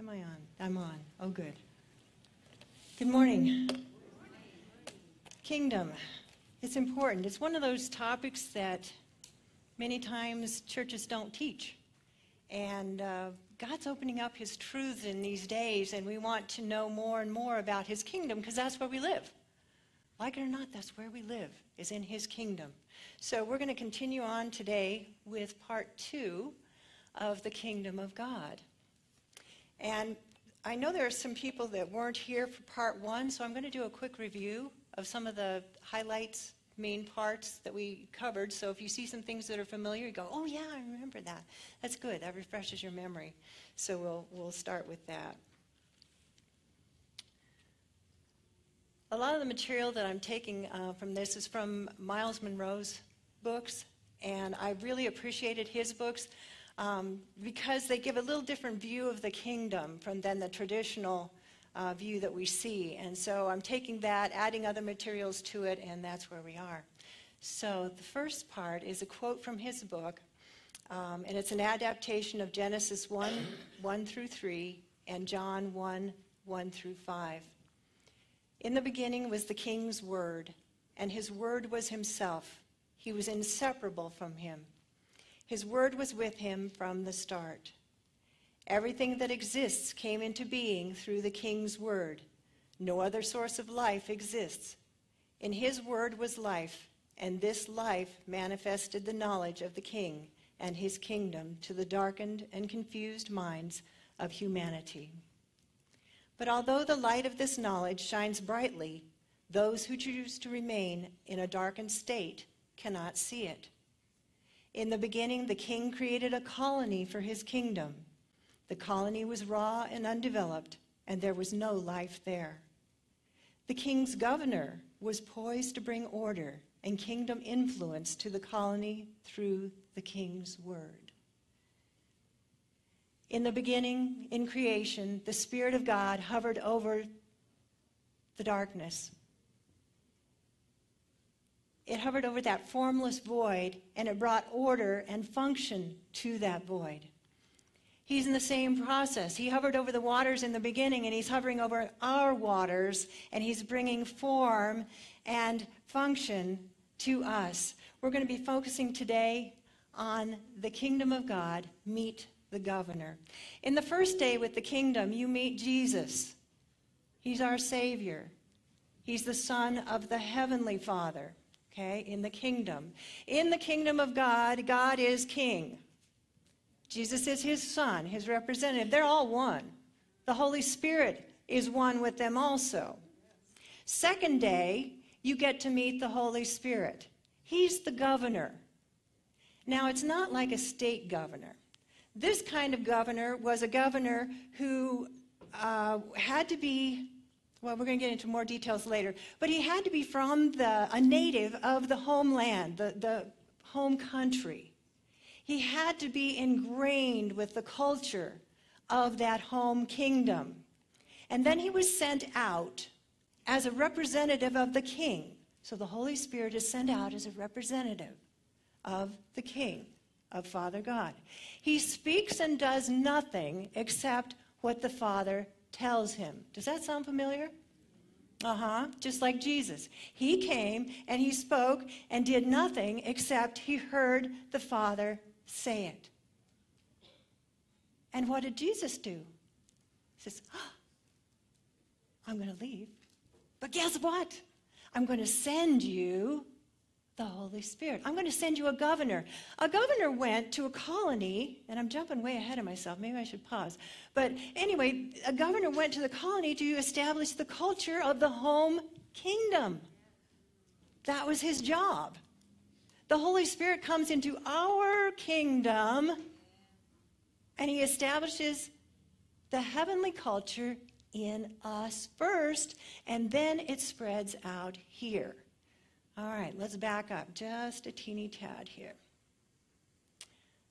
Am I on? I'm on. Oh, good. Good morning. Kingdom. It's important. It's one of those topics that many times churches don't teach. And uh, God's opening up His truths in these days, and we want to know more and more about His kingdom because that's where we live. Like it or not, that's where we live, is in His kingdom. So we're going to continue on today with part two of the kingdom of God. And I know there are some people that weren't here for part one, so I'm going to do a quick review of some of the highlights, main parts that we covered. So if you see some things that are familiar, you go, oh, yeah, I remember that. That's good. That refreshes your memory. So we'll, we'll start with that. A lot of the material that I'm taking uh, from this is from Myles Munroe's books, and I really appreciated his books um, because they give a little different view of the kingdom from than the traditional uh, view that we see. And so I'm taking that, adding other materials to it, and that's where we are. So the first part is a quote from his book, um, and it's an adaptation of Genesis 1 1 through 3 and John 1 1 through 5. In the beginning was the king's word, and his word was himself. He was inseparable from him. His word was with him from the start. Everything that exists came into being through the king's word. No other source of life exists. In his word was life, and this life manifested the knowledge of the king and his kingdom to the darkened and confused minds of humanity. But although the light of this knowledge shines brightly, those who choose to remain in a darkened state cannot see it. In the beginning, the king created a colony for his kingdom. The colony was raw and undeveloped, and there was no life there. The king's governor was poised to bring order and kingdom influence to the colony through the king's word. In the beginning, in creation, the Spirit of God hovered over the darkness. It hovered over that formless void and it brought order and function to that void. He's in the same process. He hovered over the waters in the beginning and he's hovering over our waters and he's bringing form and function to us. We're going to be focusing today on the kingdom of God meet the governor. In the first day with the kingdom, you meet Jesus. He's our Savior. He's the Son of the Heavenly Father, okay, in the kingdom. In the kingdom of God, God is King. Jesus is His Son, His representative. They're all one. The Holy Spirit is one with them also. Second day, you get to meet the Holy Spirit. He's the governor. Now, it's not like a state governor. This kind of governor was a governor who uh, had to be, well, we're going to get into more details later, but he had to be from the, a native of the homeland, the, the home country. He had to be ingrained with the culture of that home kingdom. And then he was sent out as a representative of the king. So the Holy Spirit is sent out as a representative of the king of Father God. He speaks and does nothing except what the Father tells him. Does that sound familiar? Uh huh. Just like Jesus. He came and he spoke and did nothing except he heard the Father say it. And what did Jesus do? He says, oh, I'm going to leave. But guess what? I'm going to send you the Holy Spirit. I'm going to send you a governor. A governor went to a colony, and I'm jumping way ahead of myself. Maybe I should pause. But anyway, a governor went to the colony to establish the culture of the home kingdom. That was his job. The Holy Spirit comes into our kingdom and he establishes the heavenly culture in us first, and then it spreads out here. All right, let's back up just a teeny tad here.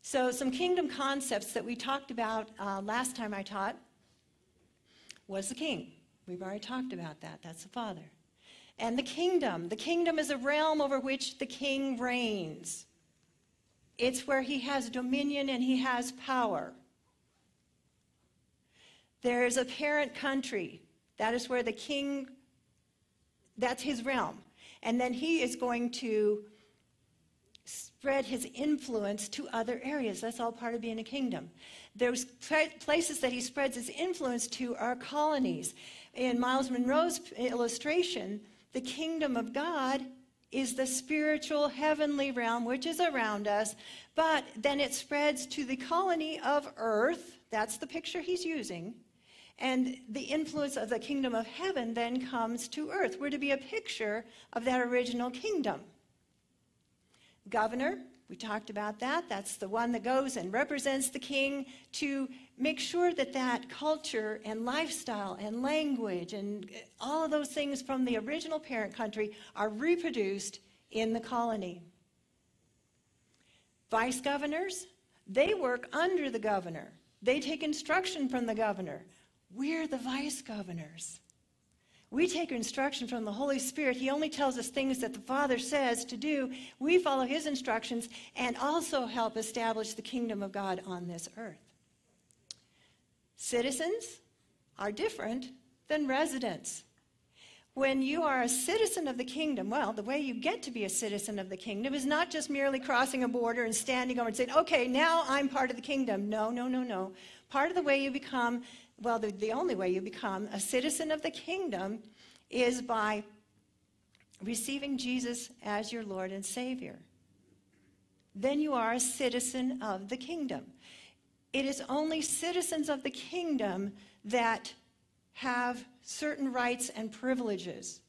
So, some kingdom concepts that we talked about uh, last time I taught was the king. We've already talked about that. That's the Father. And the kingdom. The kingdom is a realm over which the king reigns, it's where he has dominion and he has power. There's a parent country. That is where the king, that's his realm. And then he is going to spread his influence to other areas. That's all part of being a kingdom. There's places that he spreads his influence to are colonies. In Myles Munroe's illustration, the kingdom of God is the spiritual heavenly realm which is around us, but then it spreads to the colony of earth. That's the picture he's using. And the influence of the kingdom of heaven then comes to earth. We're to be a picture of that original kingdom. Governor, we talked about that. That's the one that goes and represents the king to make sure that that culture and lifestyle and language and all of those things from the original parent country are reproduced in the colony. Vice governors, they work under the governor. They take instruction from the governor. We're the vice governors. We take instruction from the Holy Spirit. He only tells us things that the Father says to do. We follow His instructions and also help establish the kingdom of God on this earth. Citizens are different than residents. When you are a citizen of the kingdom, well, the way you get to be a citizen of the kingdom is not just merely crossing a border and standing over and saying, okay, now I'm part of the kingdom. No, no, no, no. Part of the way you become well, the, the only way you become a citizen of the kingdom is by receiving Jesus as your Lord and Savior. Then you are a citizen of the kingdom. It is only citizens of the kingdom that have certain rights and privileges.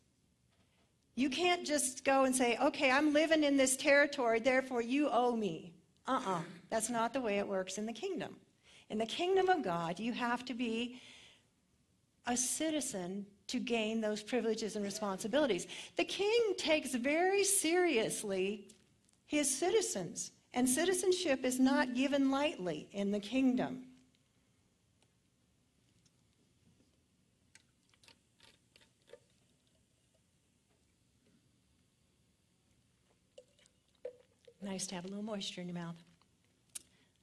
You can't just go and say, okay, I'm living in this territory, therefore you owe me. Uh uh-uh. uh. That's not the way it works in the kingdom. In the kingdom of God, you have to be a citizen to gain those privileges and responsibilities. The king takes very seriously his citizens, and citizenship is not given lightly in the kingdom. Nice to have a little moisture in your mouth.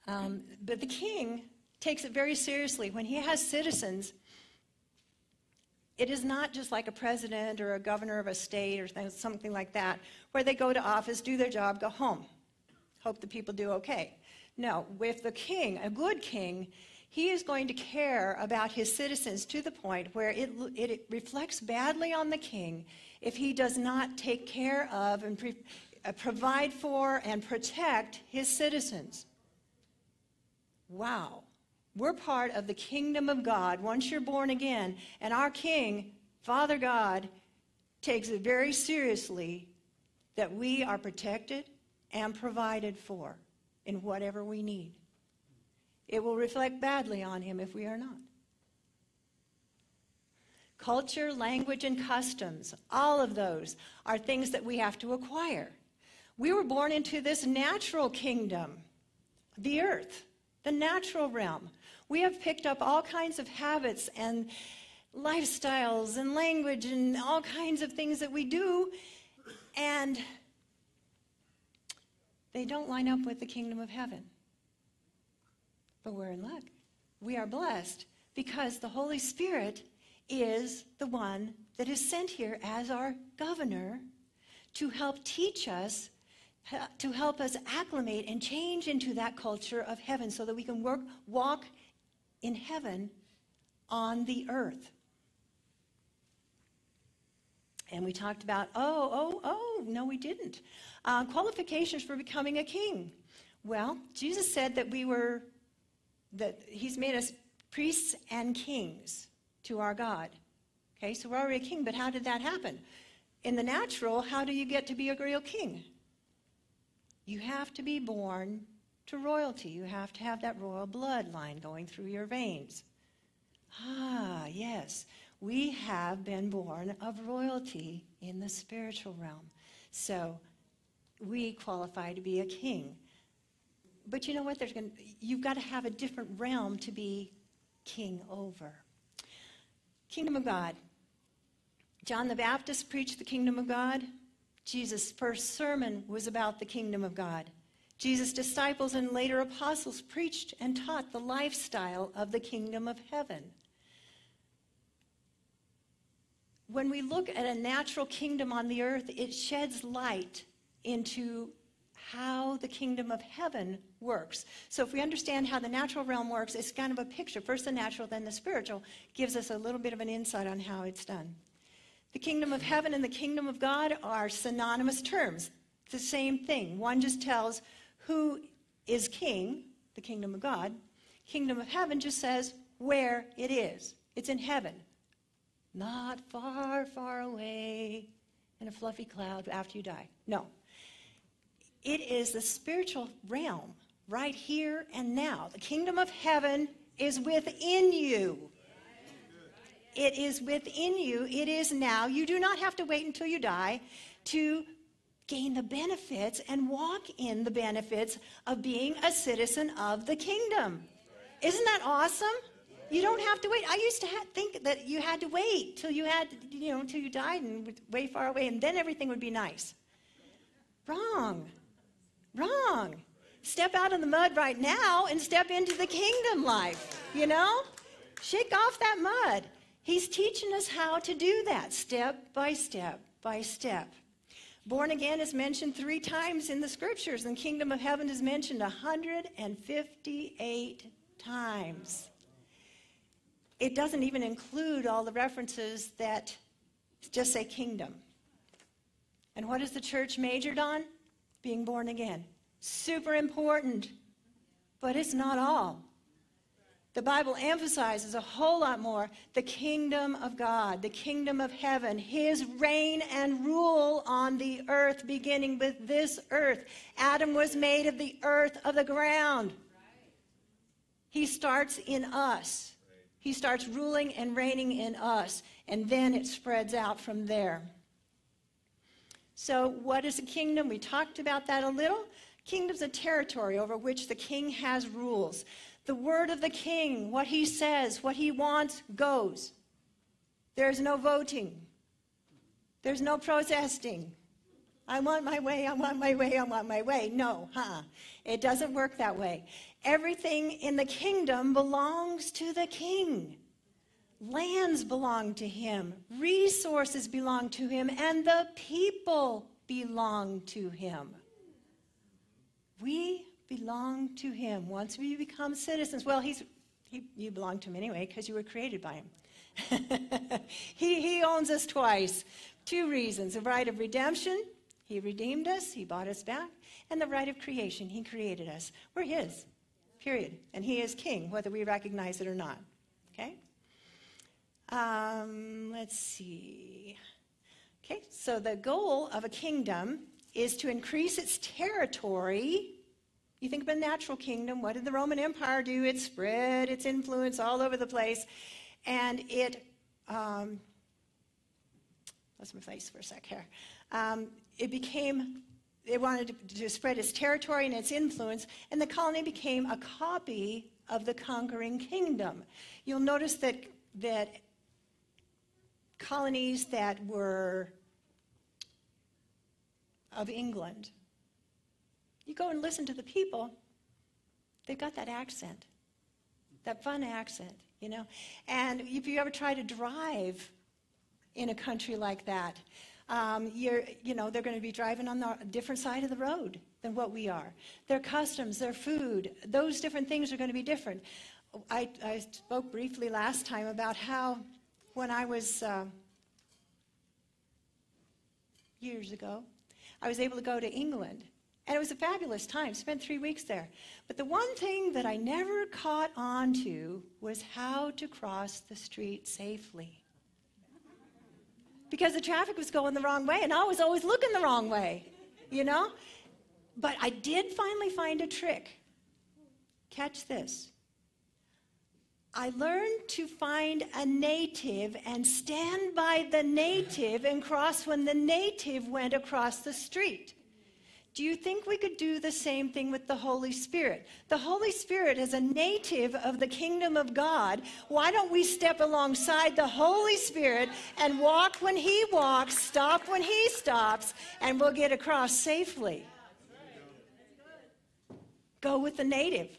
Um, but the king takes it very seriously. When he has citizens, it is not just like a president or a governor of a state or something like that, where they go to office, do their job, go home, hope the people do okay. No, with the king, a good king, he is going to care about his citizens to the point where it, it reflects badly on the king if he does not take care of and pre, uh, provide for and protect his citizens. Wow. We're part of the kingdom of God once you're born again. And our King, Father God, takes it very seriously that we are protected and provided for in whatever we need. It will reflect badly on him if we are not. Culture, language, and customs, all of those are things that we have to acquire. We were born into this natural kingdom, the earth, the natural realm. We have picked up all kinds of habits and lifestyles and language and all kinds of things that we do, and they don't line up with the kingdom of heaven. But we're in luck. We are blessed because the Holy Spirit is the one that is sent here as our governor to help teach us to help us acclimate and change into that culture of heaven so that we can work walk in heaven on the earth. And we talked about, oh, oh, oh, no, we didn't. Uh, qualifications for becoming a king. Well, Jesus said that we were, that he's made us priests and kings to our God. Okay, so we're already a king, but how did that happen? In the natural, how do you get to be a real king? You have to be born to royalty. You have to have that royal bloodline going through your veins. Ah, yes, we have been born of royalty in the spiritual realm. So we qualify to be a king. But you know what? There's going you've got to have a different realm to be king over. Kingdom of God. John the Baptist preached the kingdom of God. Jesus' first sermon was about the kingdom of God. Jesus' disciples and later apostles preached and taught the lifestyle of the kingdom of heaven. when we look at a natural kingdom on the earth, it sheds light into how the kingdom of heaven works. So if we understand how the natural realm works, it's kind of a picture. First the natural, then the spiritual, gives us a little bit of an insight on how it's done. The kingdom of heaven and the kingdom of God are synonymous terms. It's the same thing. One just tells who is king, the kingdom of God. Kingdom of heaven just says where it is. It's in heaven. Not far, far away in a fluffy cloud after you die. No. It is the spiritual realm right here and now. The kingdom of heaven is within you. It is within you. It is now. You do not have to wait until you die to gain the benefits and walk in the benefits of being a citizen of the kingdom. Isn't that awesome? You don't have to wait. I used to think that you had to wait till you had, you know, till you died and way far away, and then everything would be nice. Wrong. Wrong. Step out of the mud right now and step into the kingdom life, you know? Shake off that mud. He's teaching us how to do that step by step by step. Born again is mentioned three times in the scriptures, and kingdom of heaven is mentioned 158 times. It doesn't even include all the references that just say kingdom. And what is the church majored on? Being born again. Super important, but it's not all. The Bible emphasizes a whole lot more the kingdom of God, the kingdom of heaven, his reign and rule on the earth, beginning with this earth. Adam was made of the earth, of the ground. He starts in us. He starts ruling and reigning in us, and then it spreads out from there. So, what is a kingdom? We talked about that a little. Kingdom's a territory over which the king has rules. The word of the king, what he says, what he wants, goes. There's no voting. There's no protesting. I want my way, I want my way, I want my way. No, huh? It doesn't work that way. Everything in the kingdom belongs to the king. Lands belong to him, resources belong to him, and the people belong to him. We belong to him once we become citizens. Well, he's, he, you belong to him anyway because you were created by him. he, he owns us twice. Two reasons the right of redemption, he redeemed us, he bought us back, and the right of creation, he created us. We're his. Period. And he is king, whether we recognize it or not. Okay? Um, let's see. Okay, so the goal of a kingdom is to increase its territory. You think of a natural kingdom. What did the Roman Empire do? It spread its influence all over the place. And it, um, let's my face for a sec here. Um, it became they wanted to, to spread its territory and its influence, and the colony became a copy of the conquering kingdom. You'll notice that, that colonies that were of England, you go and listen to the people, they've got that accent, that fun accent, you know. And if you ever try to drive in a country like that, um, you're, you know, they're going to be driving on the different side of the road than what we are. Their customs, their food, those different things are going to be different. I, I spoke briefly last time about how when I was uh, years ago, I was able to go to England. And it was a fabulous time, spent three weeks there. But the one thing that I never caught on to was how to cross the street safely because the traffic was going the wrong way and I was always looking the wrong way, you know? But I did finally find a trick. Catch this. I learned to find a native and stand by the native and cross when the native went across the street. Do you think we could do the same thing with the Holy Spirit? The Holy Spirit is a native of the kingdom of God. Why don't we step alongside the Holy Spirit and walk when He walks, stop when He stops, and we'll get across safely? Go with the native.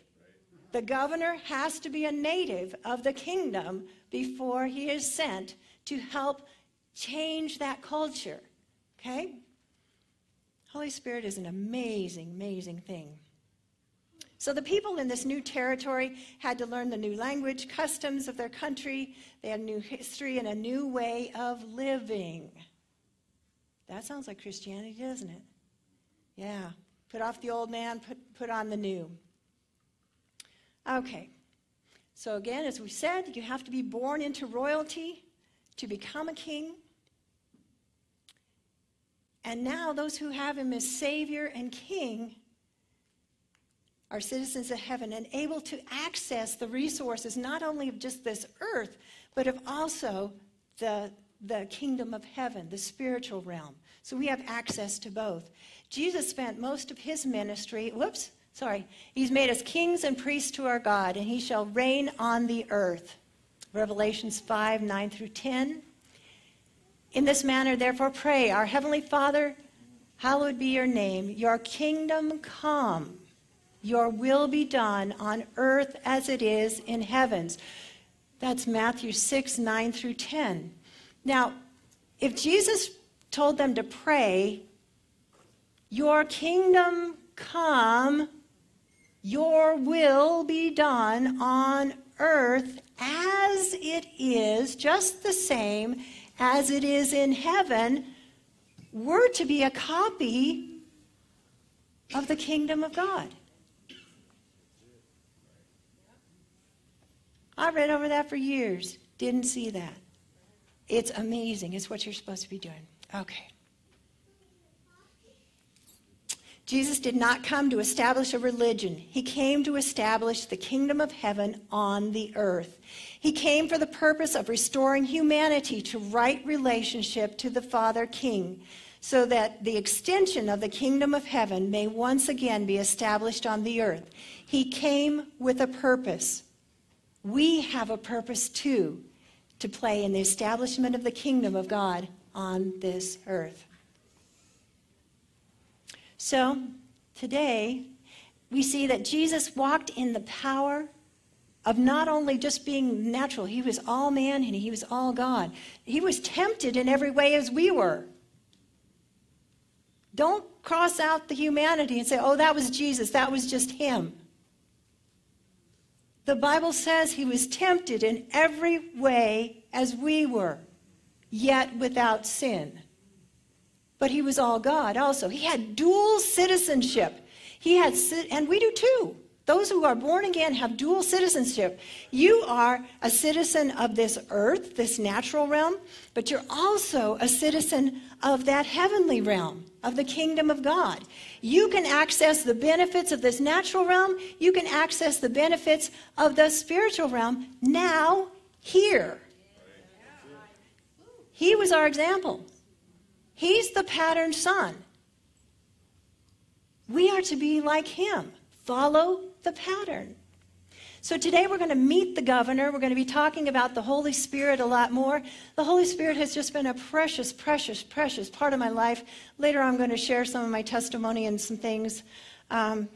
The governor has to be a native of the kingdom before he is sent to help change that culture. Okay? Holy Spirit is an amazing, amazing thing. So the people in this new territory had to learn the new language, customs of their country. They had a new history and a new way of living. That sounds like Christianity, doesn't it? Yeah. Put off the old man, put, put on the new. Okay. So, again, as we said, you have to be born into royalty to become a king. And now, those who have him as Savior and King are citizens of heaven and able to access the resources not only of just this earth, but of also the, the kingdom of heaven, the spiritual realm. So we have access to both. Jesus spent most of his ministry, whoops, sorry, he's made us kings and priests to our God, and he shall reign on the earth. Revelations 5 9 through 10. In this manner, therefore, pray, Our Heavenly Father, hallowed be your name, your kingdom come, your will be done on earth as it is in heavens. That's Matthew 6 9 through 10. Now, if Jesus told them to pray, Your kingdom come, your will be done on earth as it is, just the same as it is in heaven, we're to be a copy of the kingdom of God. I read over that for years, didn't see that. It's amazing. It's what you're supposed to be doing. Okay. Jesus did not come to establish a religion. He came to establish the kingdom of heaven on the earth. He came for the purpose of restoring humanity to right relationship to the Father King, so that the extension of the kingdom of heaven may once again be established on the earth. He came with a purpose. We have a purpose too to play in the establishment of the kingdom of God on this earth. So, today, we see that Jesus walked in the power of not only just being natural, he was all man and he was all God. He was tempted in every way as we were. Don't cross out the humanity and say, oh, that was Jesus, that was just him. The Bible says he was tempted in every way as we were, yet without sin but he was all God also. He had dual citizenship. He had, and we do too. Those who are born again have dual citizenship. You are a citizen of this earth, this natural realm, but you're also a citizen of that heavenly realm, of the kingdom of God. You can access the benefits of this natural realm, you can access the benefits of the spiritual realm now, here. He was our example. He's the pattern son. We are to be like him, follow the pattern. So today we're going to meet the governor. We're going to be talking about the Holy Spirit a lot more. The Holy Spirit has just been a precious, precious, precious part of my life. Later I'm going to share some of my testimony and some things. Um,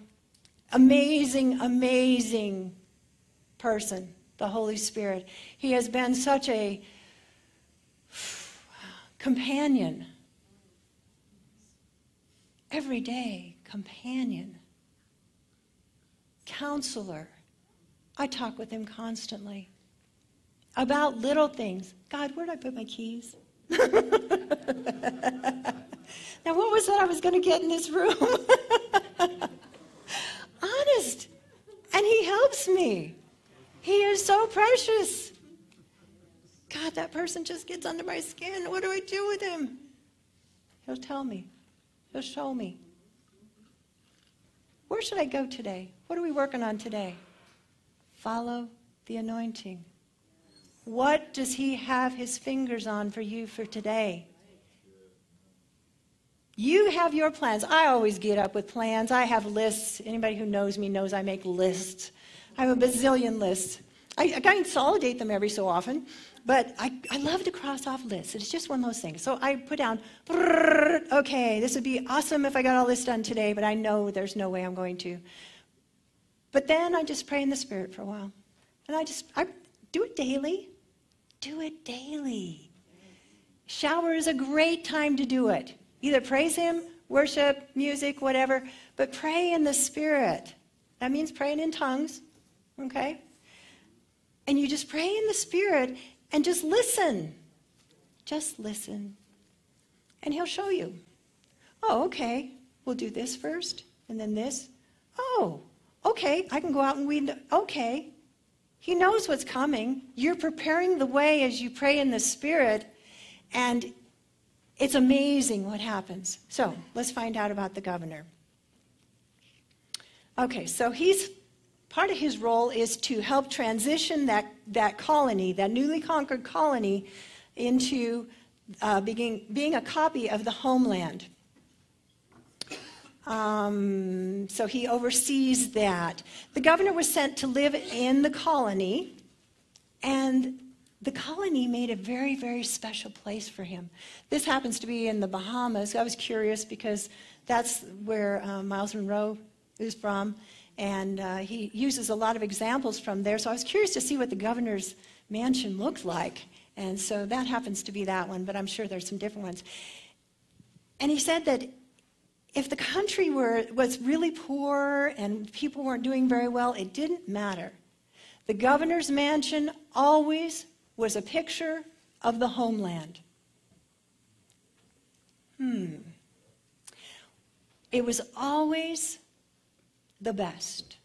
amazing, amazing person, the Holy Spirit. He has been such a companion everyday companion, counselor. I talk with him constantly about little things. God, where did I put my keys? now, what was that I was going to get in this room? Honest. And he helps me. He is so precious. God, that person just gets under my skin. What do I do with him? He'll tell me. He'll show me. Where should I go today? What are we working on today? Follow the anointing. What does He have His fingers on for you for today? You have your plans. I always get up with plans. I have lists. Anybody who knows me knows I make lists. I have a bazillion lists. I, I consolidate them every so often. But I, I love to cross off lists. It's just one of those things. So I put down, okay, this would be awesome if I got all this done today, but I know there's no way I'm going to. But then I just pray in the Spirit for a while. And I just I do it daily. Do it daily. Shower is a great time to do it. Either praise Him, worship, music, whatever, but pray in the Spirit. That means praying in tongues, okay? And you just pray in the Spirit and just listen. Just listen. And He'll show you. Oh, okay. We'll do this first, and then this. Oh, okay. I can go out and weed. Okay. He knows what's coming. You're preparing the way as you pray in the Spirit, and it's amazing what happens. So let's find out about the governor. Okay, so he's part of his role is to help transition that, that colony, that newly conquered colony, into uh, being, being a copy of the homeland. Um, so he oversees that. The governor was sent to live in the colony, and the colony made a very, very special place for him. This happens to be in the Bahamas. I was curious because that's where uh, Myles Munroe is from, and uh, he uses a lot of examples from there. So I was curious to see what the governor's mansion looked like. And so that happens to be that one, but I'm sure there's some different ones. And he said that if the country were, was really poor and people weren't doing very well, it didn't matter. The governor's mansion always was a picture of the homeland. Hmm. It was always the best.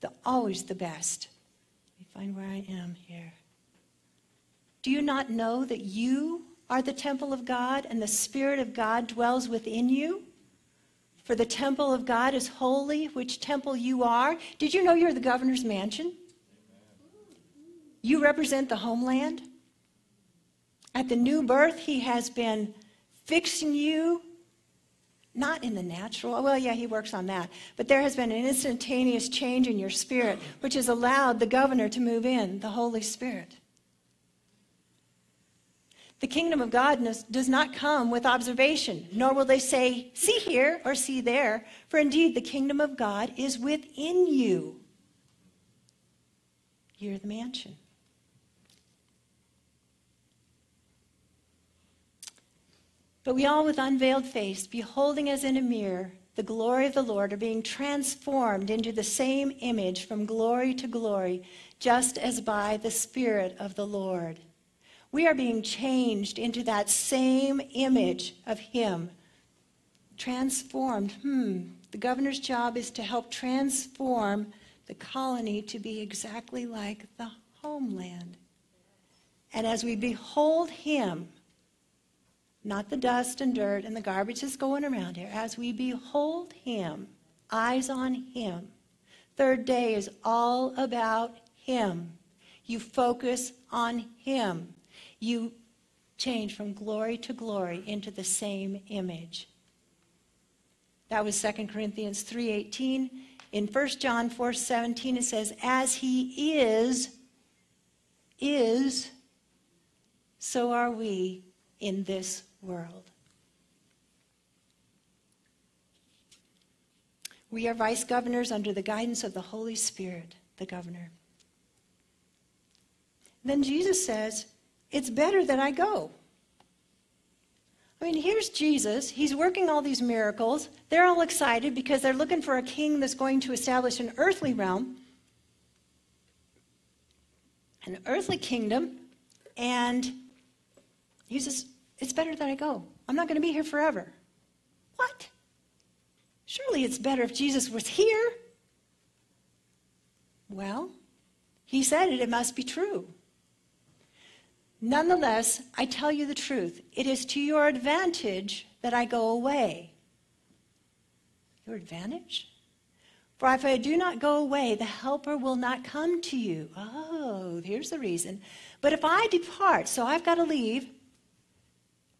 The, always the best. Let me find where I am here. Do you not know that you are the temple of God and the Spirit of God dwells within you? For the temple of God is holy, which temple you are. Did you know you're the governor's mansion? You represent the homeland. At the new birth, he has been fixing you, not in the natural. Oh, well, yeah, he works on that. But there has been an instantaneous change in your spirit, which has allowed the governor to move in, the Holy Spirit. The kingdom of God does not come with observation, nor will they say, See here or see there, for indeed the kingdom of God is within you. You're the mansion. But we all, with unveiled face, beholding as in a mirror the glory of the Lord, are being transformed into the same image from glory to glory, just as by the Spirit of the Lord. We are being changed into that same image of Him. Transformed. Hmm. The governor's job is to help transform the colony to be exactly like the homeland. And as we behold Him, not the dust and dirt and the garbage that's going around here, as we behold Him, eyes on Him, third day is all about Him. You focus on Him you change from glory to glory into the same image. That was 2 Corinthians 3:18. In 1 John 4:17 it says as he is is so are we in this world. We are vice governors under the guidance of the Holy Spirit, the governor. Then Jesus says, it's better that I go. I mean, here's Jesus. He's working all these miracles. They're all excited because they're looking for a king that's going to establish an earthly realm, an earthly kingdom. And he says, It's better that I go. I'm not going to be here forever. What? Surely it's better if Jesus was here. Well, he said it, it must be true. Nonetheless, I tell you the truth. It is to your advantage that I go away. Your advantage? For if I do not go away, the Helper will not come to you. Oh, here's the reason. But if I depart, so I've got to leave,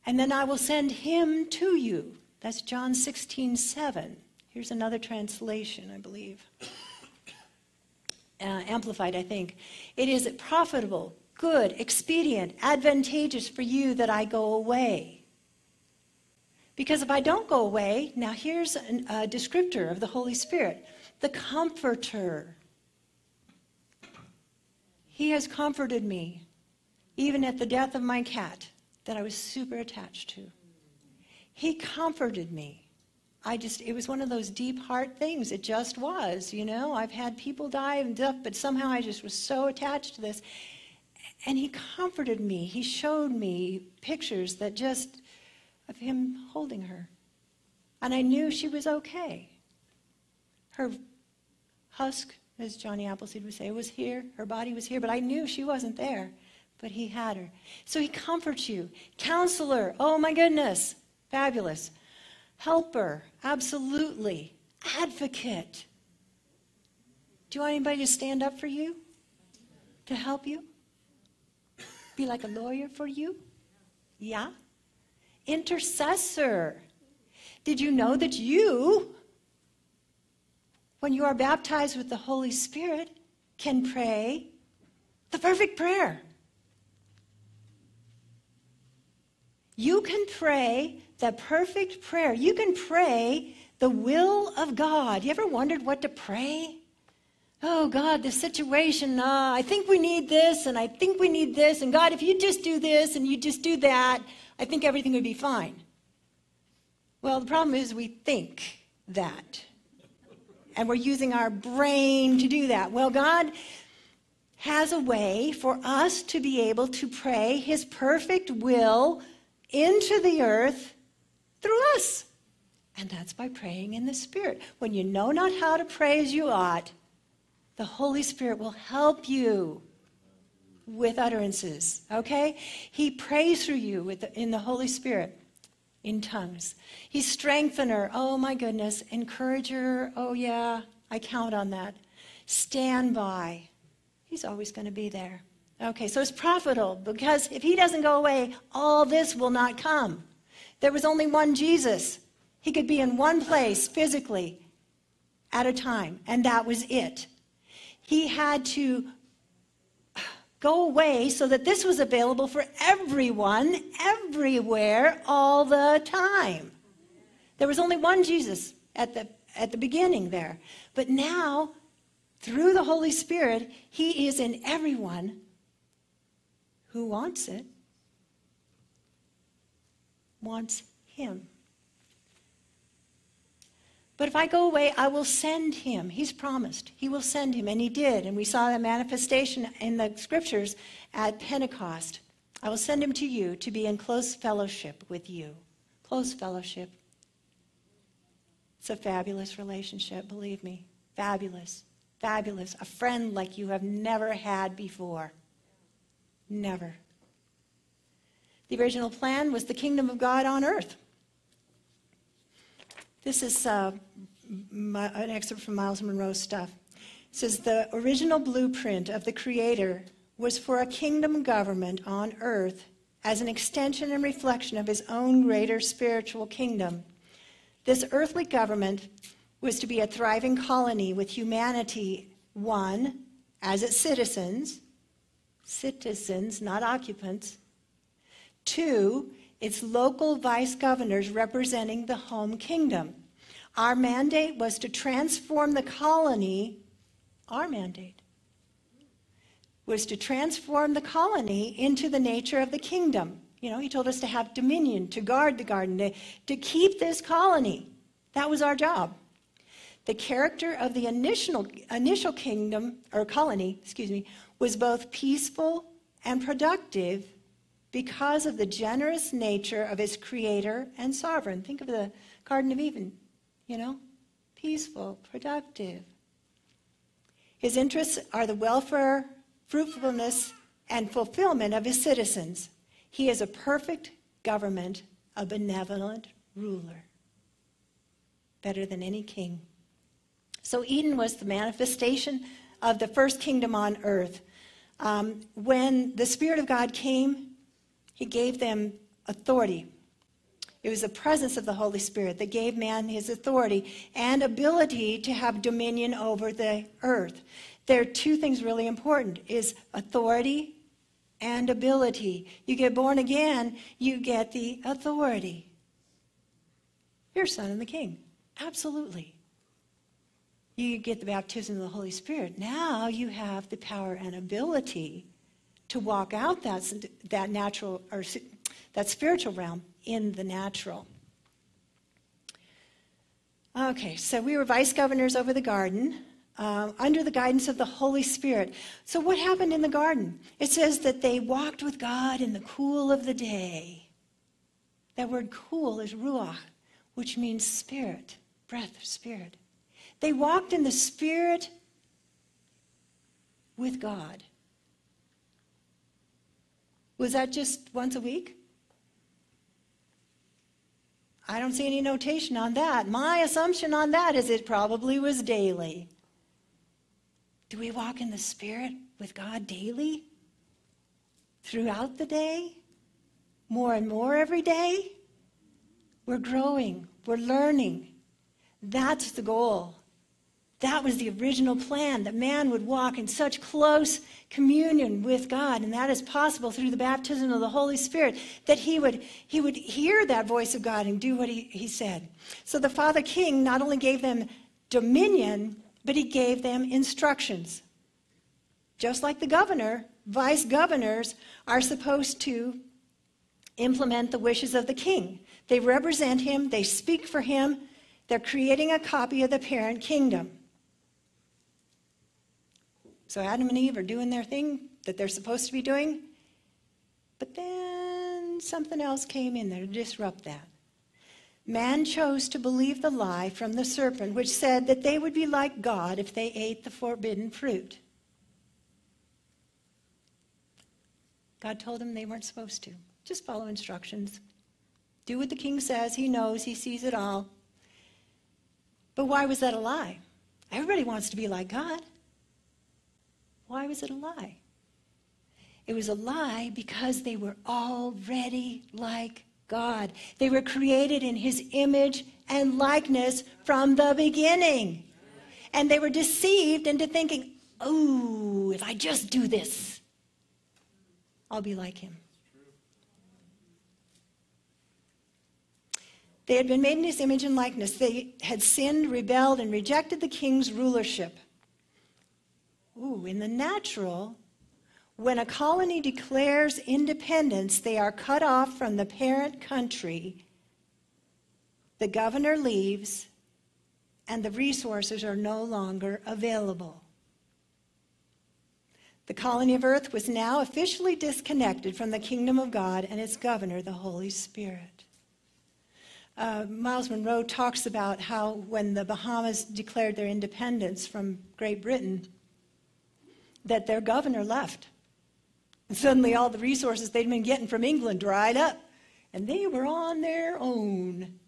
and then I will send him to you. That's John 16, 7. Here's another translation, I believe. Uh, amplified, I think. It is profitable good, expedient, advantageous for you that I go away. Because if I don't go away, now here's a descriptor of the Holy Spirit the Comforter. He has comforted me, even at the death of my cat. That I was super attached to. He comforted me. I just, it was one of those deep heart things. It just was, you know. I've had people die and stuff, but somehow I just was so attached to this. And he comforted me. He showed me pictures that just, of him holding her. And I knew she was okay. Her husk, as Johnny Appleseed would say, was here. Her body was here, but I knew she wasn't there. But he had her. So he comforts you. Counselor, oh my goodness, fabulous. Helper, absolutely. Advocate. Do you want anybody to stand up for you? To help you? Be like a lawyer for you? Yeah? Intercessor. Did you know that you, when you are baptized with the Holy Spirit, can pray the perfect prayer? You can pray the perfect prayer. You can pray the will of God. You ever wondered what to pray? Oh, God, the situation, uh, I think we need this, and I think we need this, and God, if you just do this and you just do that, I think everything would be fine. Well, the problem is we think that. And we're using our brain to do that. Well, God has a way for us to be able to pray His perfect will into the earth through us. And that's by praying in the Spirit. When you know not how to pray as you ought, the Holy Spirit will help you with utterances, okay? He prays through you with the, in the Holy Spirit in tongues. He's strengthener. Oh my goodness. Encourager. Oh yeah, I count on that. Stand by. He's always going to be there. Okay, so it's profitable because if he doesn't go away, all this will not come. There was only one Jesus. He could be in one place physically at a time, and that was it. He had to go away so that this was available for everyone, everywhere, all the time. There was only one Jesus at the, at the beginning there. But now, through the Holy Spirit, He is in everyone who wants it wants him. But if I go away, I will send him. He's promised. He will send him, and he did. And we saw that manifestation in the scriptures at Pentecost. I will send him to you to be in close fellowship with you. Close fellowship. It's a fabulous relationship, believe me. Fabulous. Fabulous. A friend like you have never had before. Never. The original plan was the kingdom of God on earth. This is uh, my, an excerpt from Myles Munroe's stuff. It says the original blueprint of the Creator was for a kingdom government on earth as an extension and reflection of his own greater spiritual kingdom. This earthly government was to be a thriving colony with humanity, one, as its citizens, citizens, not occupants, Two, its local vice governors representing the home kingdom. Our mandate was to transform the colony, our mandate was to transform the colony into the nature of the kingdom. You know, he told us to have dominion, to guard the garden, to, to keep this colony. That was our job. The character of the initial, initial kingdom, or colony, excuse me, was both peaceful and productive because of the generous nature of his creator and sovereign. Think of the Garden of Eden, you know? Peaceful, productive. His interests are the welfare, fruitfulness, and fulfillment of his citizens. He is a perfect government, a benevolent ruler. Better than any king. So Eden was the manifestation of the first kingdom on earth. Um, when the Spirit of God came, he gave them authority. It was the presence of the Holy Spirit that gave man his authority and ability to have dominion over the earth. There are two things really important is authority and ability. You get born again, you get the authority. You're son of the king. Absolutely. You get the baptism of the Holy Spirit. Now you have the power and ability to walk out that, that natural or that spiritual realm in the natural. Okay, so we were vice governors over the garden uh, under the guidance of the Holy Spirit. So, what happened in the garden? It says that they walked with God in the cool of the day. That word cool is ruach, which means spirit, breath spirit. They walked in the spirit with God. Was that just once a week? I don't see any notation on that. My assumption on that is it probably was daily. Do we walk in the Spirit with God daily? Throughout the day? More and more every day? We're growing, we're learning. That's the goal. That was the original plan that man would walk in such close communion with God, and that is possible through the baptism of the Holy Spirit, that he would, he would hear that voice of God and do what he, he said. So the Father King not only gave them dominion, but he gave them instructions. Just like the governor, vice governors are supposed to implement the wishes of the king. They represent him, they speak for him, they're creating a copy of the parent kingdom. So Adam and Eve are doing their thing that they're supposed to be doing. But then something else came in there to disrupt that. Man chose to believe the lie from the serpent, which said that they would be like God if they ate the forbidden fruit. God told them they weren't supposed to. Just follow instructions. Do what the king says. He knows, he sees it all. But why was that a lie? Everybody wants to be like God. Why was it a lie? It was a lie because they were already like God. They were created in his image and likeness from the beginning. And they were deceived into thinking, oh, if I just do this, I'll be like him. They had been made in his image and likeness. They had sinned, rebelled, and rejected the king's rulership. Ooh, in the natural, when a colony declares independence, they are cut off from the parent country. The governor leaves, and the resources are no longer available. The colony of earth was now officially disconnected from the kingdom of God and its governor, the Holy Spirit. Uh, Myles Munroe talks about how when the Bahamas declared their independence from Great Britain, that their governor left. And suddenly all the resources they'd been getting from England dried up, and they were on their own.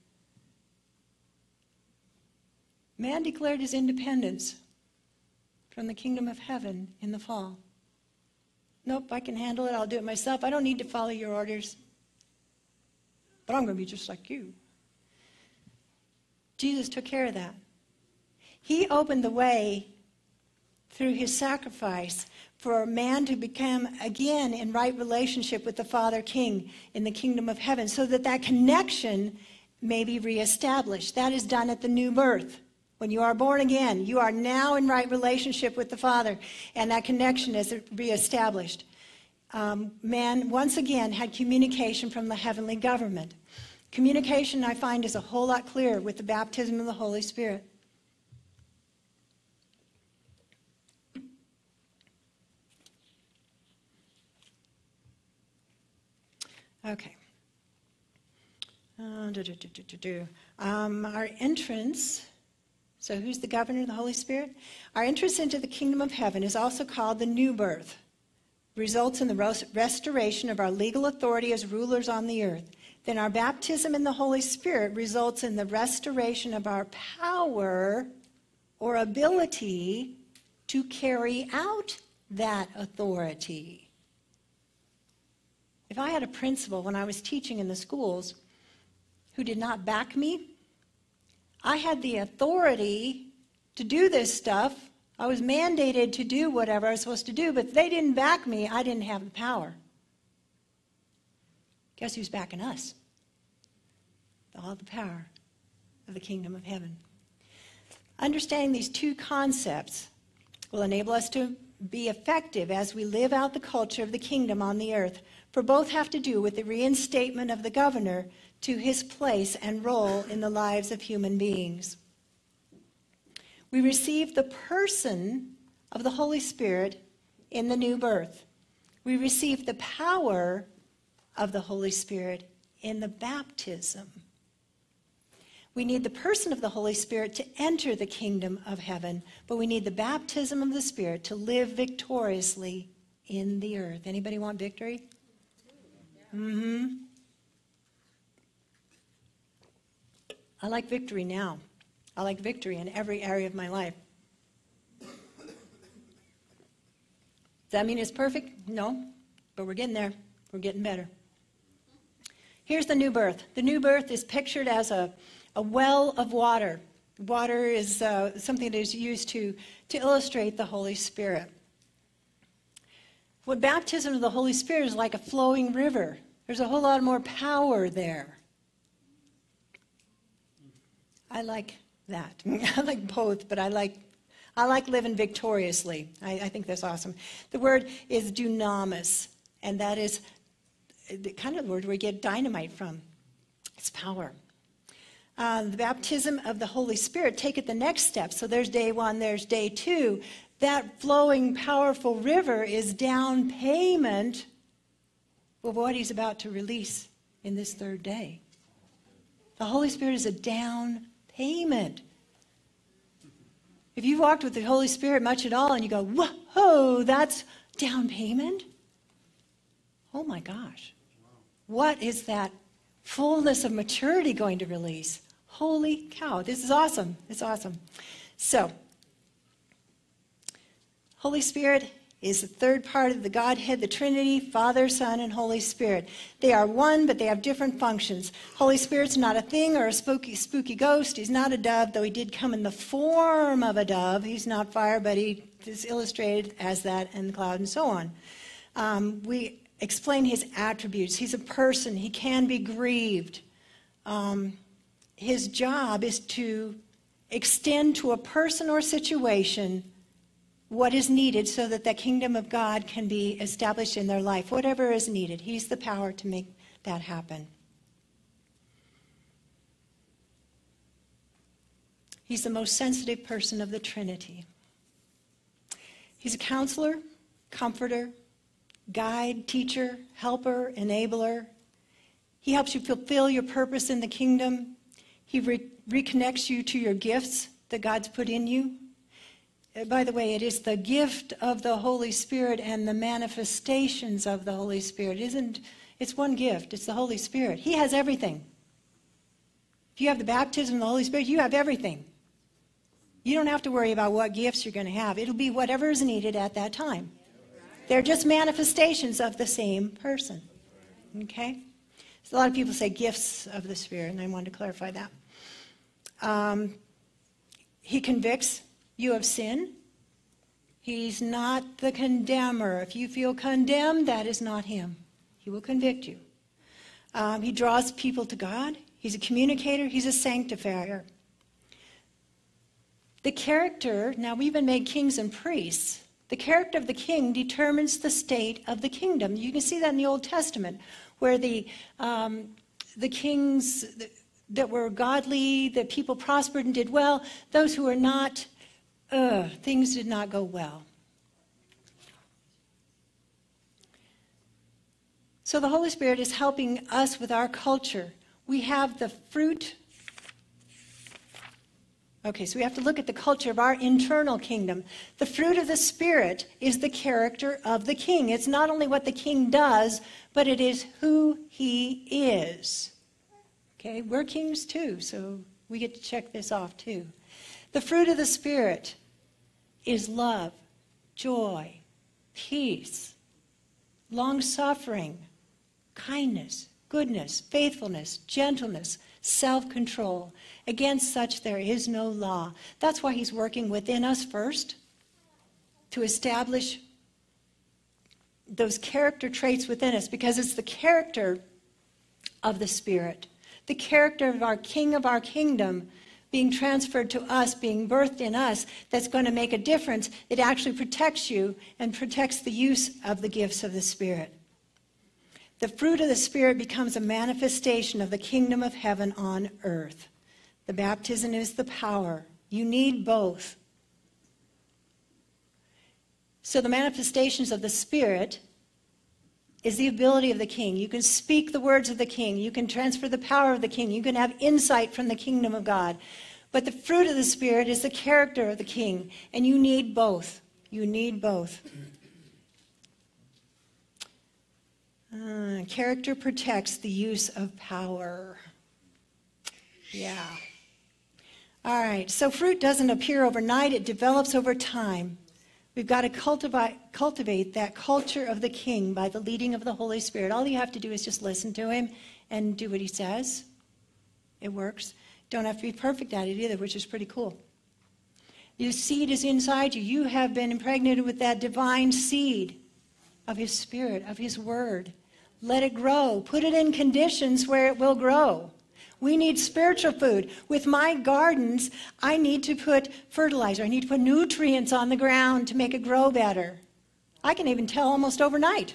Man declared his independence from the kingdom of heaven in the fall. Nope, I can handle it. I'll do it myself. I don't need to follow your orders. But I'm going to be just like you. Jesus took care of that. He opened the way through his sacrifice for a man to become again in right relationship with the Father King in the kingdom of heaven so that that connection may be reestablished. That is done at the new birth. When you are born again, you are now in right relationship with the Father, and that connection is reestablished. Um, man, once again, had communication from the heavenly government. Communication, I find, is a whole lot clearer with the baptism of the Holy Spirit. Okay. Uh, do, do, do, um, our entrance, so who's the governor of the Holy Spirit? Our entrance into the kingdom of heaven is also called the new birth, results in the restoration of our legal authority as rulers on the earth. Then our baptism in the Holy Spirit results in the restoration of our power or ability to carry out that authority. If I had a principal when I was teaching in the schools who did not back me, I had the authority to do this stuff. I was mandated to do whatever I was supposed to do, but they didn't back me. I didn't have the power. Guess who's backing us? All the power of the kingdom of heaven. Understanding these two concepts will enable us to be effective as we live out the culture of the kingdom on the earth, for both have to do with the reinstatement of the governor to his place and role in the lives of human beings. We receive the person of the Holy Spirit in the new birth. We receive the power of the Holy Spirit in the baptism. We need the person of the Holy Spirit to enter the kingdom of heaven, but we need the baptism of the Spirit to live victoriously in the earth. Anybody want victory? Mm-hmm. I like victory now. I like victory in every area of my life. Does that mean it's perfect? No, but we're getting there. We're getting better. Here's the new birth. The new birth is pictured as a, a well of water. Water is uh, something that is used to, to illustrate the Holy Spirit. What baptism of the Holy Spirit is like a flowing river. There's a whole lot more power there. I like that. I like both, but I like I like living victoriously. I, I, think that's awesome. The word is dunamis, and that is the kind of word we get dynamite from. It's power. Uh, the baptism of the Holy Spirit, take it the next step. So there's day one, there's day two. That flowing, powerful river is down payment of what he's about to release in this third day. The Holy Spirit is a down payment. If you've walked with the Holy Spirit much at all and you go, whoa, that's down payment? Oh my gosh. What is that fullness of maturity going to release? Holy cow, this is awesome. It's awesome. So, Holy Spirit is the third part of the Godhead, the Trinity, Father, Son, and Holy Spirit. They are one, but they have different functions. Holy Spirit's not a thing or a spooky, spooky ghost. He's not a dove, though he did come in the form of a dove. He's not fire, but he is illustrated as that in the cloud and so on. Um, we explain his attributes. He's a person. He can be grieved. Um, his job is to extend to a person or situation what is needed so that the kingdom of God can be established in their life. Whatever is needed, He's the power to make that happen. He's the most sensitive person of the Trinity. He's a counselor, comforter, guide, teacher, helper, enabler. He helps you fulfill your purpose in the kingdom. He re- reconnects you to your gifts that God's put in you. Uh, by the way, it is the gift of the Holy Spirit and the manifestations of the Holy Spirit. It isn't it's one gift. It's the Holy Spirit. He has everything. If you have the baptism of the Holy Spirit, you have everything. You don't have to worry about what gifts you're going to have. It'll be whatever is needed at that time. They're just manifestations of the same person. Okay? So a lot of people say gifts of the Spirit, and I wanted to clarify that. Um, he convicts you have sin. He's not the condemner. If you feel condemned, that is not him. He will convict you. Um, he draws people to God. He's a communicator. He's a sanctifier. The character, now we've been made kings and priests. The character of the king determines the state of the kingdom. You can see that in the Old Testament, where the, um, the kings that were godly, that people prospered and did well, those who were not, uh, things did not go well. So the Holy Spirit is helping us with our culture. We have the fruit. Okay, so we have to look at the culture of our internal kingdom. The fruit of the Spirit is the character of the king. It's not only what the king does, but it is who he is. Okay, we're kings too, so we get to check this off too. The fruit of the Spirit is love, joy, peace, long suffering, kindness, goodness, faithfulness, gentleness, self control. Against such there is no law. That's why he's working within us first to establish those character traits within us because it's the character of the Spirit, the character of our King of our kingdom being transferred to us, being birthed in us, that's going to make a difference. It actually protects you and protects the use of the gifts of the Spirit. The fruit of the Spirit becomes a manifestation of the kingdom of heaven on earth. The baptism is the power. You need both. So the manifestations of the Spirit is the ability of the king. You can speak the words of the king. You can transfer the power of the king. You can have insight from the kingdom of God. But the fruit of the Spirit is the character of the king. And you need both. You need both. Uh, character protects the use of power. Yeah. All right. So fruit doesn't appear overnight, it develops over time. We've got to cultivate, cultivate that culture of the king by the leading of the Holy Spirit. All you have to do is just listen to him and do what he says. It works. Don't have to be perfect at it either, which is pretty cool. Your seed is inside you. You have been impregnated with that divine seed of his spirit, of his word. Let it grow. Put it in conditions where it will grow. We need spiritual food. With my gardens, I need to put fertilizer, I need to put nutrients on the ground to make it grow better. I can even tell almost overnight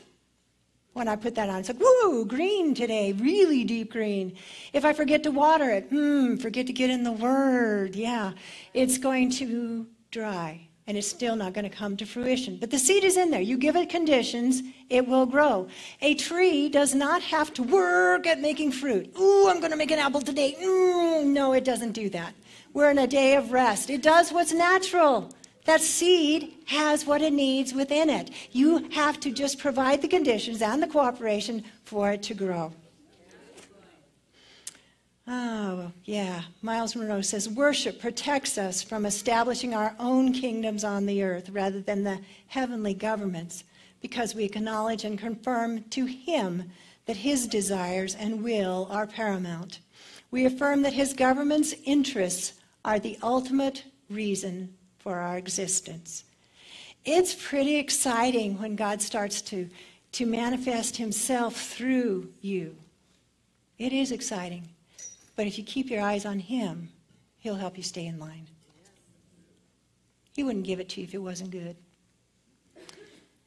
when I put that on. It's like, woo, green today, really deep green. If I forget to water it, hmm, forget to get in the Word, yeah, it's going to dry and it's still not going to come to fruition. But the seed is in there. You give it conditions, it will grow. A tree does not have to work at making fruit. Ooh, I'm going to make an apple today. Mm, no, it doesn't do that. We're in a day of rest. It does what's natural. That seed has what it needs within it. You have to just provide the conditions and the cooperation for it to grow. Oh, yeah. Myles Munroe says worship protects us from establishing our own kingdoms on the earth rather than the heavenly governments because we acknowledge and confirm to Him that His desires and will are paramount. We affirm that His government's interests are the ultimate reason for our existence. It's pretty exciting when God starts to, to manifest Himself through you. It is exciting. But if you keep your eyes on Him, He'll help you stay in line. He wouldn't give it to you if it wasn't good.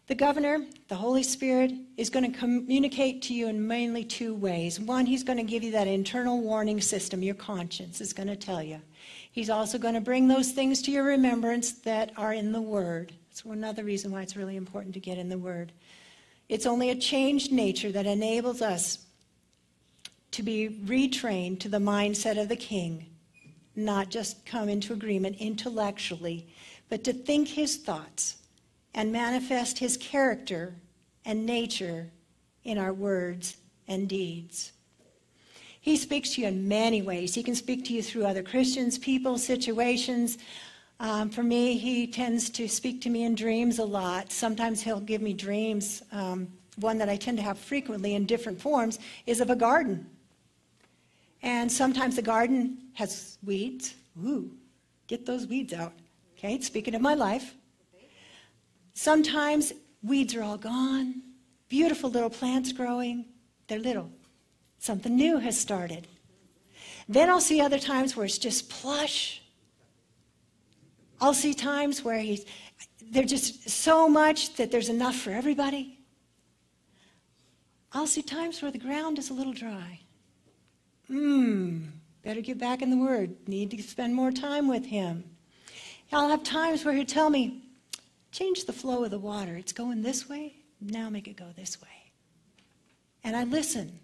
The governor, the Holy Spirit, is going to communicate to you in mainly two ways. One, he's going to give you that internal warning system, your conscience is going to tell you. He's also going to bring those things to your remembrance that are in the Word. That's another reason why it's really important to get in the Word. It's only a changed nature that enables us to be retrained to the mindset of the king, not just come into agreement intellectually, but to think his thoughts and manifest his character and nature in our words and deeds. He speaks to you in many ways. He can speak to you through other Christians, people, situations. Um, for me, he tends to speak to me in dreams a lot. Sometimes he'll give me dreams. Um, one that I tend to have frequently in different forms is of a garden. And sometimes the garden has weeds. Ooh, get those weeds out. Okay, speaking of my life. Sometimes weeds are all gone, beautiful little plants growing. They're little. Something new has started. Then I'll see other times where it's just plush. I'll see times where he's, there's just so much that there's enough for everybody. I'll see times where the ground is a little dry. Hmm, better get back in the Word. Need to spend more time with Him. I'll have times where He'll tell me, change the flow of the water. It's going this way, now make it go this way. And I listen.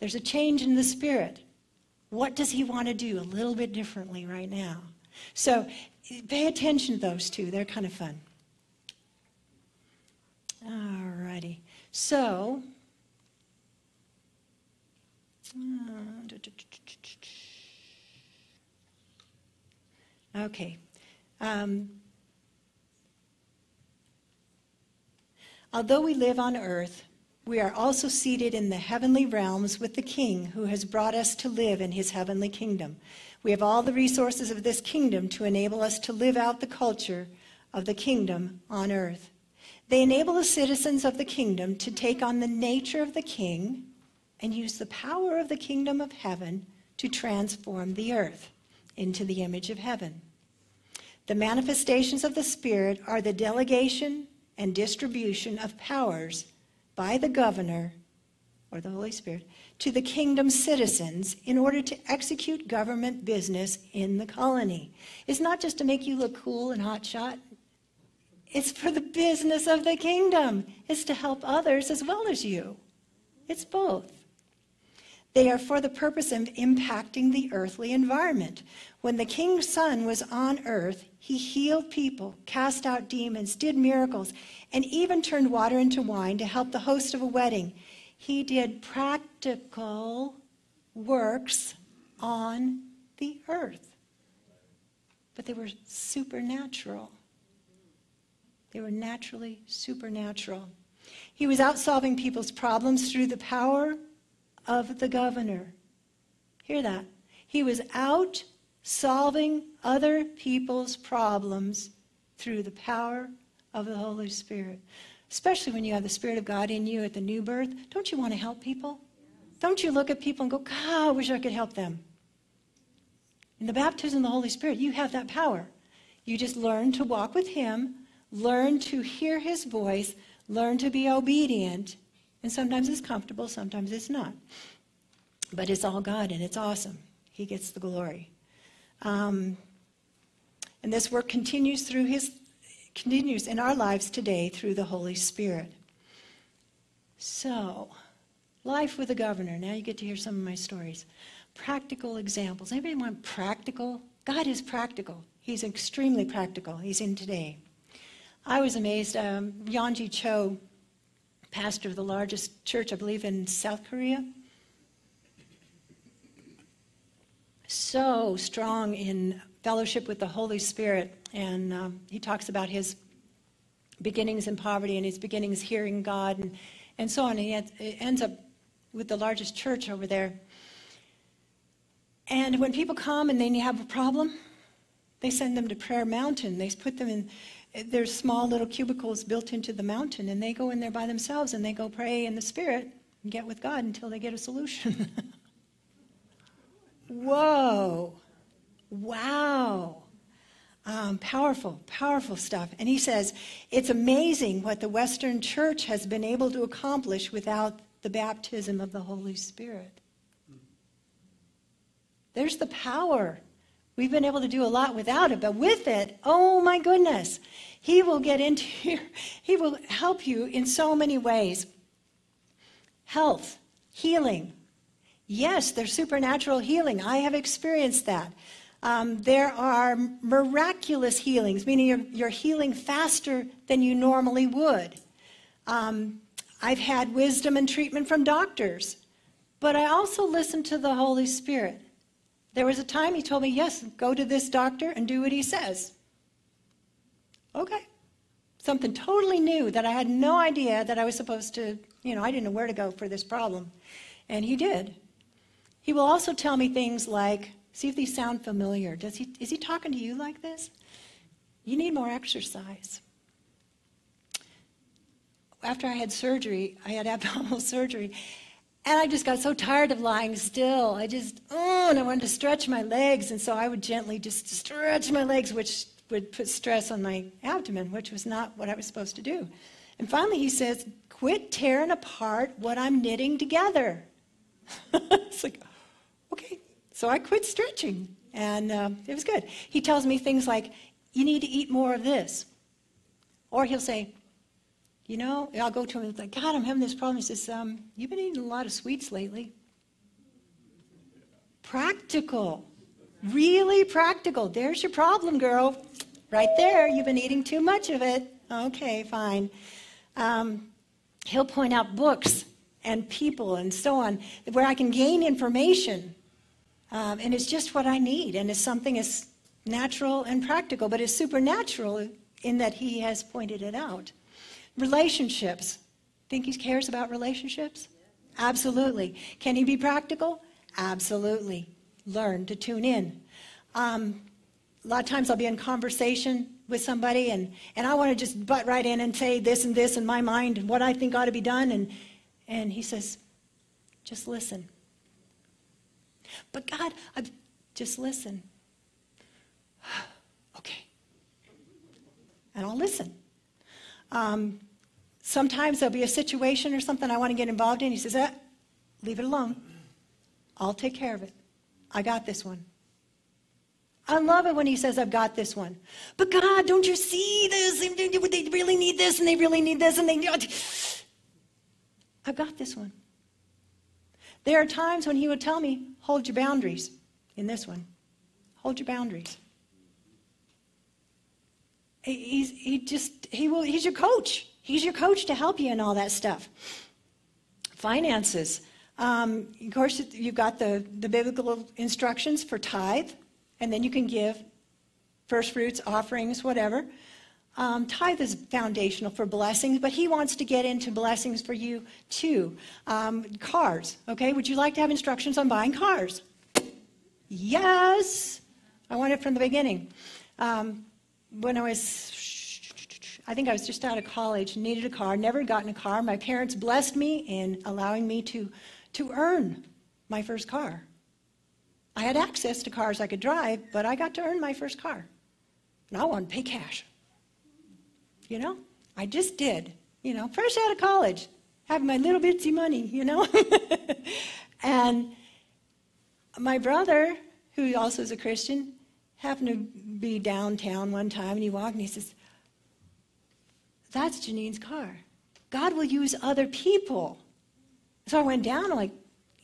There's a change in the Spirit. What does He want to do a little bit differently right now? So pay attention to those two. They're kind of fun. All righty. So, Okay. Um, although we live on earth, we are also seated in the heavenly realms with the King who has brought us to live in his heavenly kingdom. We have all the resources of this kingdom to enable us to live out the culture of the kingdom on earth. They enable the citizens of the kingdom to take on the nature of the king and use the power of the kingdom of heaven to transform the earth. into the image of heaven. The manifestations of the Spirit are the delegation and distribution of powers by the governor or the Holy Spirit to the kingdom citizens in order to execute government business in the colony. It's not just to make you look cool and hotshot. It's for the business of the kingdom. It's to help others as well as you. It's both. They are for the purpose of impacting the earthly environment. When the king's son was on earth, he healed people, cast out demons, did miracles, and even turned water into wine to help the host of a wedding. He did practical works on the earth. But they were supernatural. They were naturally supernatural. He was out solving people's problems through the power of the governor. Hear that? He was out solving other people's problems through the power of the Holy Spirit. Especially when you have the Spirit of God in you at the new birth. Don't you want to help people? Don't you look at people and go, God, I wish I could help them? In the baptism of the Holy Spirit, you have that power. You just learn to walk with Him, learn to hear His voice, learn to be obedient, and sometimes it's comfortable, sometimes it's not. But it's all God and it's awesome. He gets the glory. Um, and this work continues through his continues in our lives today through the Holy Spirit. So, life with a governor. Now you get to hear some of my stories. Practical examples. Anybody want practical? God is practical. He's extremely practical. He's in today. I was amazed. Um, Yonggi Cho pastor of the largest church, I believe, in South Korea. So strong in fellowship with the Holy Spirit. And um, he talks about his beginnings in poverty and his beginnings hearing God and, and so on. And he ends up with the largest church over there. And when people come and they have a problem, they send them to Prayer Mountain. They put them in there's small little cubicles built into the mountain, and they go in there by themselves and they go pray in the Spirit and get with God until they get a solution. Whoa. Wow. Um, powerful, powerful stuff. And he says, it's amazing what the Western church has been able to accomplish without the baptism of the Holy Spirit. There's the power We've been able to do a lot without it, but with it, oh my goodness, He will get into here. He will help you in so many ways. Health, healing. Yes, there's supernatural healing. I have experienced that. Um, there are miraculous healings, meaning you're, you're, healing faster than you normally would. Um, I've had wisdom and treatment from doctors, but I also listen to the Holy Spirit. There was a time he told me, yes, go to this doctor and do what he says. Okay. Something totally new that I had no idea that I was supposed to, you know, I didn't know where to go for this problem. And he did. He will also tell me things like, see if these sound familiar. Does he, is he talking to you like this? You need more exercise. After I had surgery, I had abdominal surgery, and I just got so tired of lying still. I just, oh, and I wanted to stretch my legs. And so I would gently just stretch my legs, which would put stress on my abdomen, which was not what I was supposed to do. And finally he says, quit tearing apart what I'm knitting together. it's like, okay. So I quit stretching, and um, it was good. He tells me things like, you need to eat more of this. Or he'll say, you know, I'll go to him and like, God, I'm having this problem. He says, um, you've been eating a lot of sweets lately. Practical. Really practical. There's your problem, girl. Right there. You've been eating too much of it. Okay, fine. Um, he'll point out books and people and so on where I can gain information. Um, and it's just what I need. And it's something as natural and practical, but it's supernatural in that he has pointed it out. Relationships. Think he cares about relationships? Absolutely. Can he be practical? Absolutely. Learn to tune in. Um, a lot of times I'll be in conversation with somebody and, and I want to just butt right in and say this and this in my mind and what I think ought to be done. And, and he says, just listen. But God, I've, just listen. okay. And I'll listen. Um, sometimes there'll be a situation or something I want to get involved in. He says, eh, leave it alone. I'll take care of it. I got this one. I love it when he says, I've got this one. But God, don't you see this? They really need this and they really need this and they. I've got this one. There are times when he would tell me, hold your boundaries in this one. Hold your boundaries. He's, he just, he will, he's your coach. He's your coach to help you in all that stuff. Finances. Um, of course, you've got the, the biblical instructions for tithe, and then you can give first fruits, offerings, whatever. Um, tithe is foundational for blessings, but he wants to get into blessings for you too. Um, cars, okay? Would you like to have instructions on buying cars? Yes. I want it from the beginning. Um, when I was, I think I was just out of college, needed a car, never gotten a car. My parents blessed me in allowing me to, to earn my first car. I had access to cars I could drive, but I got to earn my first car. And I wanted to pay cash. You know, I just did. You know, fresh out of college, having my little bitsy money, you know. and my brother, who also is a Christian, happened to be downtown one time and he walked and he says, That's Jeanine's car. God will use other people. So I went down, I'm like,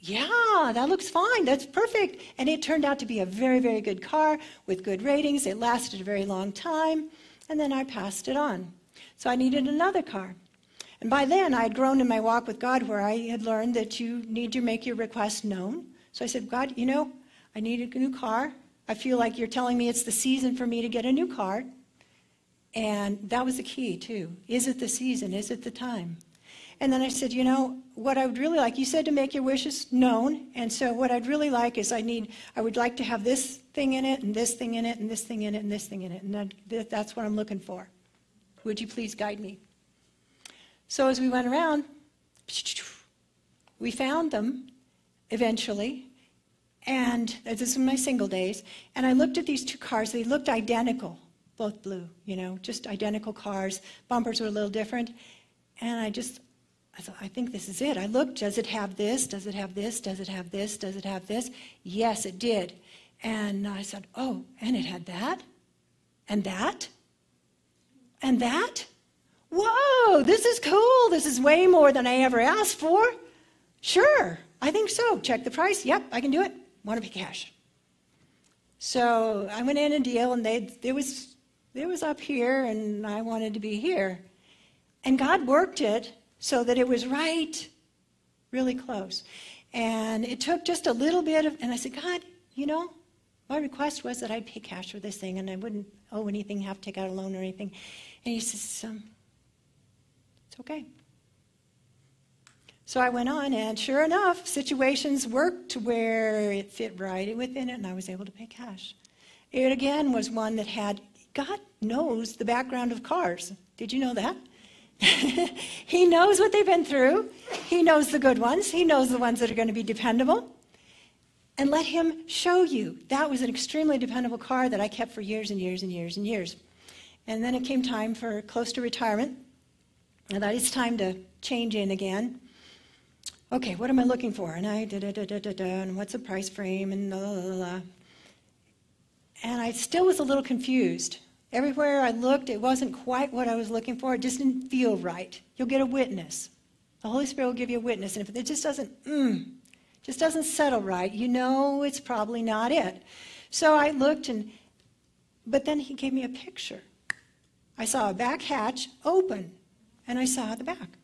yeah, that looks fine. That's perfect. And it turned out to be a very, very good car with good ratings. It lasted a very long time. And then I passed it on. So I needed another car. And by then, I had grown in my walk with God where I had learned that you need to make your request known. So I said, God, you know, I need a new car. I feel like you're telling me it's the season for me to get a new car. And that was the key, too. Is it the season? Is it the time? And then I said, you know, what I would really like, you said to make your wishes known. And so what I'd really like is I need, I would like to have this thing in it, and this thing in it, and this thing in it, and this thing in it. And that, that's what I'm looking for. Would you please guide me? So as we went around, we found them eventually. And this is my single days. And I looked at these two cars. They looked identical, both blue, you know, just identical cars. Bumpers were a little different. And I just, I thought, I think this is it. I looked, does it have this? Does it have this? Does it have this? Does it have this? Yes, it did. And I said, oh, and it had that? And that? And that? Whoa, this is cool. This is way more than I ever asked for. Sure, I think so. Check the price. Yep, I can do it want to pay cash. So I went in a deal, and they it was it was up here, and I wanted to be here, and God worked it so that it was right, really close, and it took just a little bit of, and I said, God, you know, my request was that I'd pay cash for this thing, and I wouldn't owe anything, have to take out a loan or anything, and He says, um, it's okay. So I went on, and sure enough, situations worked to where it fit right within it, and I was able to pay cash. It again was one that had, God knows the background of cars. Did you know that? he knows what they've been through. He knows the good ones. He knows the ones that are going to be dependable. And let him show you. That was an extremely dependable car that I kept for years and years and years and years. And then it came time for close to retirement. I thought it's time to change in again okay, what am I looking for? And I da da da da da da, and what's the price frame, and la la la la. And I still was a little confused. Everywhere I looked, it wasn't quite what I was looking for. It just didn't feel right. You'll get a witness. The Holy Spirit will give you a witness, and if it just doesn't, mm, just doesn't settle right, you know it's probably not it. So I looked, and but then He gave me a picture. I saw a back hatch open, and I saw the back.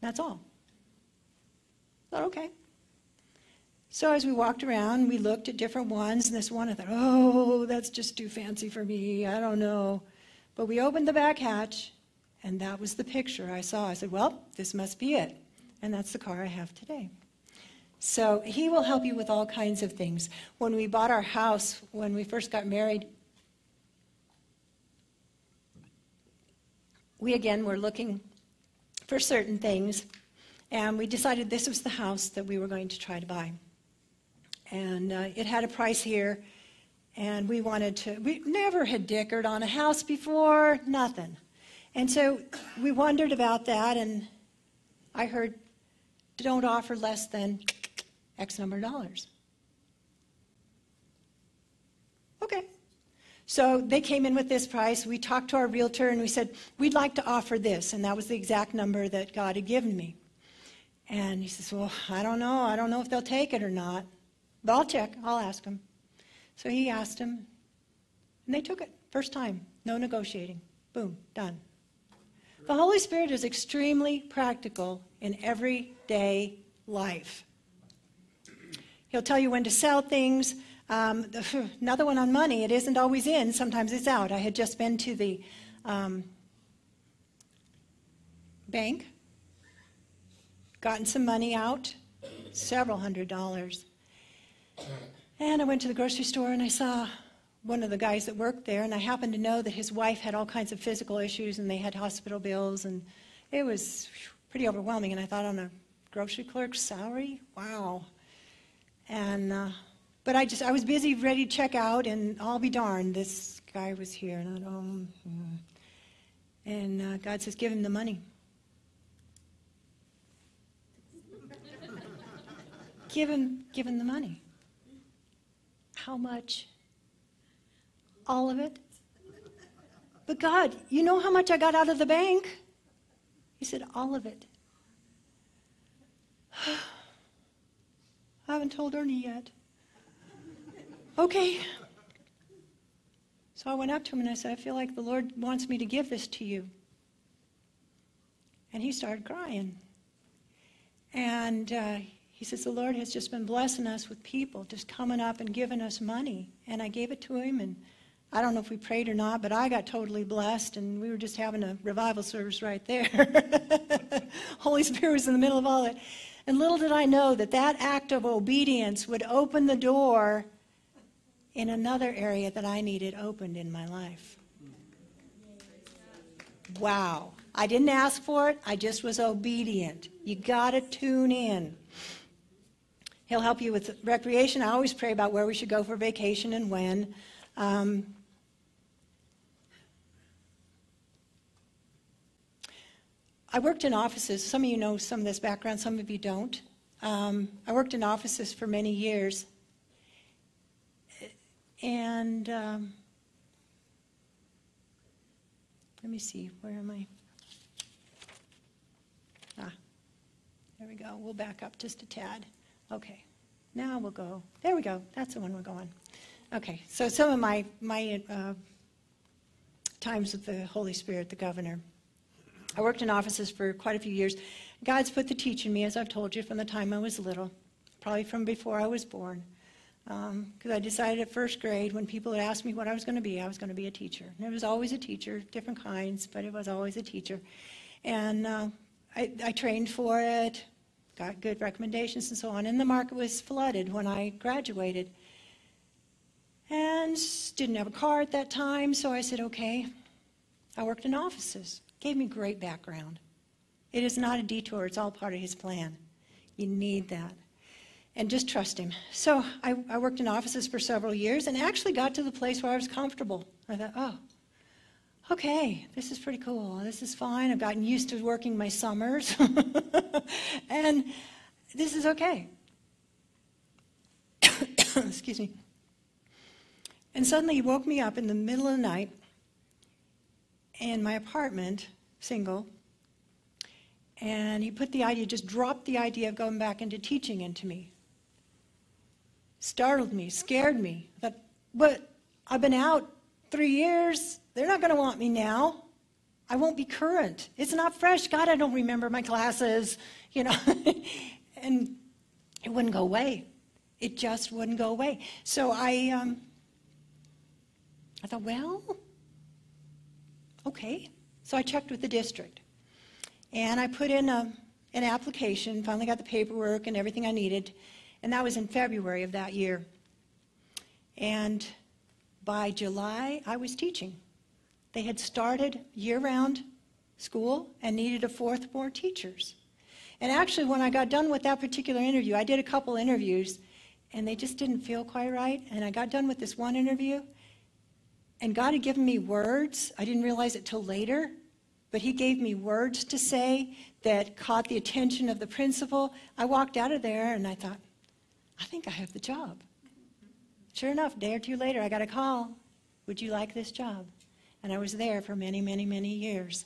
That's all thought, okay. So as we walked around, we looked at different ones, and this one I thought, oh, that's just too fancy for me. I don't know. But we opened the back hatch, and that was the picture I saw. I said, well, this must be it. And that's the car I have today. So he will help you with all kinds of things. When we bought our house, when we first got married, we again were looking for certain things. And we decided this was the house that we were going to try to buy. And uh, it had a price here, And we wanted to, we never had dickered on a house before, nothing. And so we wondered about that, and I heard, don't offer less than X number of dollars. Okay. So they came in with this price. We talked to our realtor and we said, We'd like to offer this. And that was the exact number that God had given me. And he says, Well, I don't know. I don't know if they'll take it or not. But I'll check. I'll ask him. So he asked him, and they took it. First time. No negotiating. Boom, done. The Holy Spirit is extremely practical in everyday life. He'll tell you when to sell things. Um, the, another one on money. It isn't always in. Sometimes it's out. I had just been to the um, bank, gotten some money out, several hundred dollars. And I went to the grocery store and I saw one of the guys that worked there, and I happened to know that his wife had all kinds of physical issues and they had hospital bills, and it was pretty overwhelming. And I thought, on a grocery clerk's salary? Wow. And, uh, but I just, I was busy, ready to check out, and I'll be darned, this guy was here. And, I, um, and uh, God says, give him the money. give him, give him the money. How much? All of it? But God, you know how much I got out of the bank? He said, All of it. I haven't told Ernie yet. Okay. So I went up to him and I said, I feel like the Lord wants me to give this to you. And he started crying. And uh, he says, The Lord has just been blessing us with people, just coming up and giving us money. And I gave it to him, and I don't know if we prayed or not, but I got totally blessed, and we were just having a revival service right there. Holy Spirit was in the middle of all that. And little did I know that that act of obedience would open the door in another area that I needed opened in my life. Wow. I didn't ask for it, I just was obedient. You got to tune in. He'll help you with recreation. I always pray about where we should go for vacation and when. Um, I worked in offices. Some of you know some of this background, some of you don't. Um, I worked in offices for many years. And um, let me see, where am I? Ah, there we go. We'll back up just a tad. Okay, now we'll go. There we go. That's the one we're going. Okay, so some of my, my uh, times with the Holy Spirit, the governor. I worked in offices for quite a few years. God's put the teach in me, as I've told you, from the time I was little, probably from before I was born. Because um, I decided at first grade, when people had asked me what I was going to be, I was going to be a teacher. And it was always a teacher, different kinds, but it was always a teacher. And uh, I, I trained for it, got good recommendations and so on. And the market was flooded when I graduated. And didn't have a car at that time, so I said, okay. I worked in offices. Gave me great background. It is not a detour, it's all part of his plan. You need that. And just trust him. So I, I worked in offices for several years and actually got to the place where I was comfortable. I thought, oh, okay, this is pretty cool. This is fine. I've gotten used to working my summers. and this is okay. Excuse me. And suddenly he woke me up in the middle of the night in my apartment, single, and he put the idea, just dropped the idea of going back into teaching into me. Startled me, scared me. I thought, but I've been out three years. They're not going to want me now. I won't be current. It's not fresh. God, I don't remember my classes, you know. and it wouldn't go away. It just wouldn't go away. So I, um, I thought, well, okay. So I checked with the district. And I put in a, an application, finally got the paperwork and everything I needed. And that was in February of that year. And by July, I was teaching. They had started year round school and needed a fourth more teachers. And actually, when I got done with that particular interview, I did a couple interviews, and they just didn't feel quite right. And I got done with this one interview, and God had given me words. I didn't realize it till later, but He gave me words to say that caught the attention of the principal. I walked out of there and I thought, I think I have the job. Sure enough, day or two later, I got a call. Would you like this job? And I was there for many, many, many years.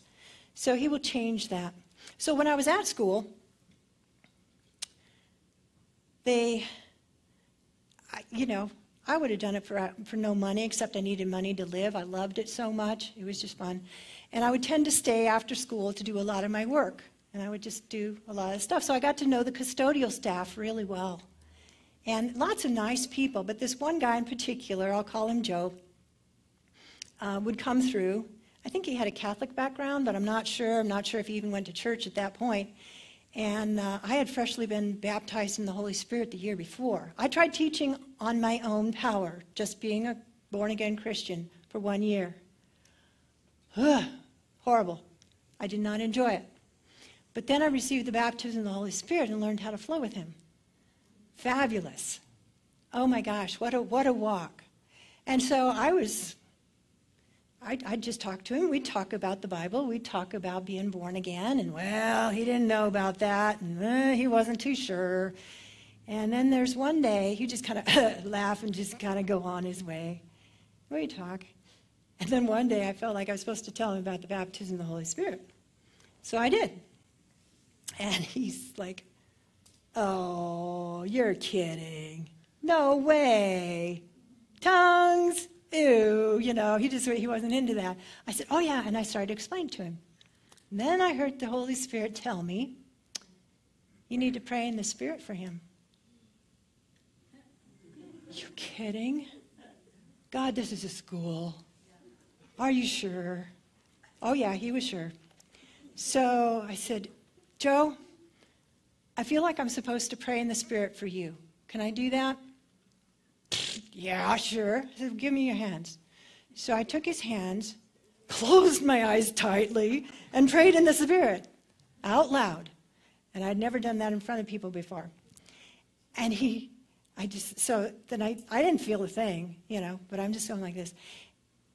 So he will change that. So when I was at school, they, you know, I would have done it for, uh, for no money, except I needed money to live. I loved it so much. It was just fun. And I would tend to stay after school to do a lot of my work. And I would just do a lot of stuff. So I got to know the custodial staff really well. And lots of nice people. But this one guy in particular, I'll call him Joe, uh, would come through. I think he had a Catholic background, but I'm not sure. I'm not sure if he even went to church at that point. And uh, I had freshly been baptized in the Holy Spirit the year before. I tried teaching on my own power, just being a born again Christian for one year. Ugh, horrible. I did not enjoy it. But then I received the baptism of the Holy Spirit and learned how to flow with Him. Fabulous. Oh my gosh, what a, what a walk. And so I was I'd, I'd, just talk to him. We'd talk about the Bible. We'd talk about being born again. And, well, he didn't know about that. And eh, he wasn't too sure. And then there's one day, he just kind of laugh and just kind of go on his way. We talk. And then one day I felt like I was supposed to tell him about the baptism of the Holy Spirit. So I did. And he's like, oh, you're kidding. No way. Tongues ew, you know, he just he wasn't into that. I said, oh yeah, and I started to explain to him. Then I heard the Holy Spirit tell me, you need to pray in the Spirit for him. You kidding? God, this is a school. Are you sure? Oh yeah, he was sure. So I said, Joe, I feel like I'm supposed to pray in the Spirit for you. Can I do that? Yeah, sure. He said, Give me your hands. So I took his hands, closed my eyes tightly, and prayed in the Spirit out loud. And I'd never done that in front of people before. And he, I just, so then I, I didn't feel a thing, you know, but I'm just going like this.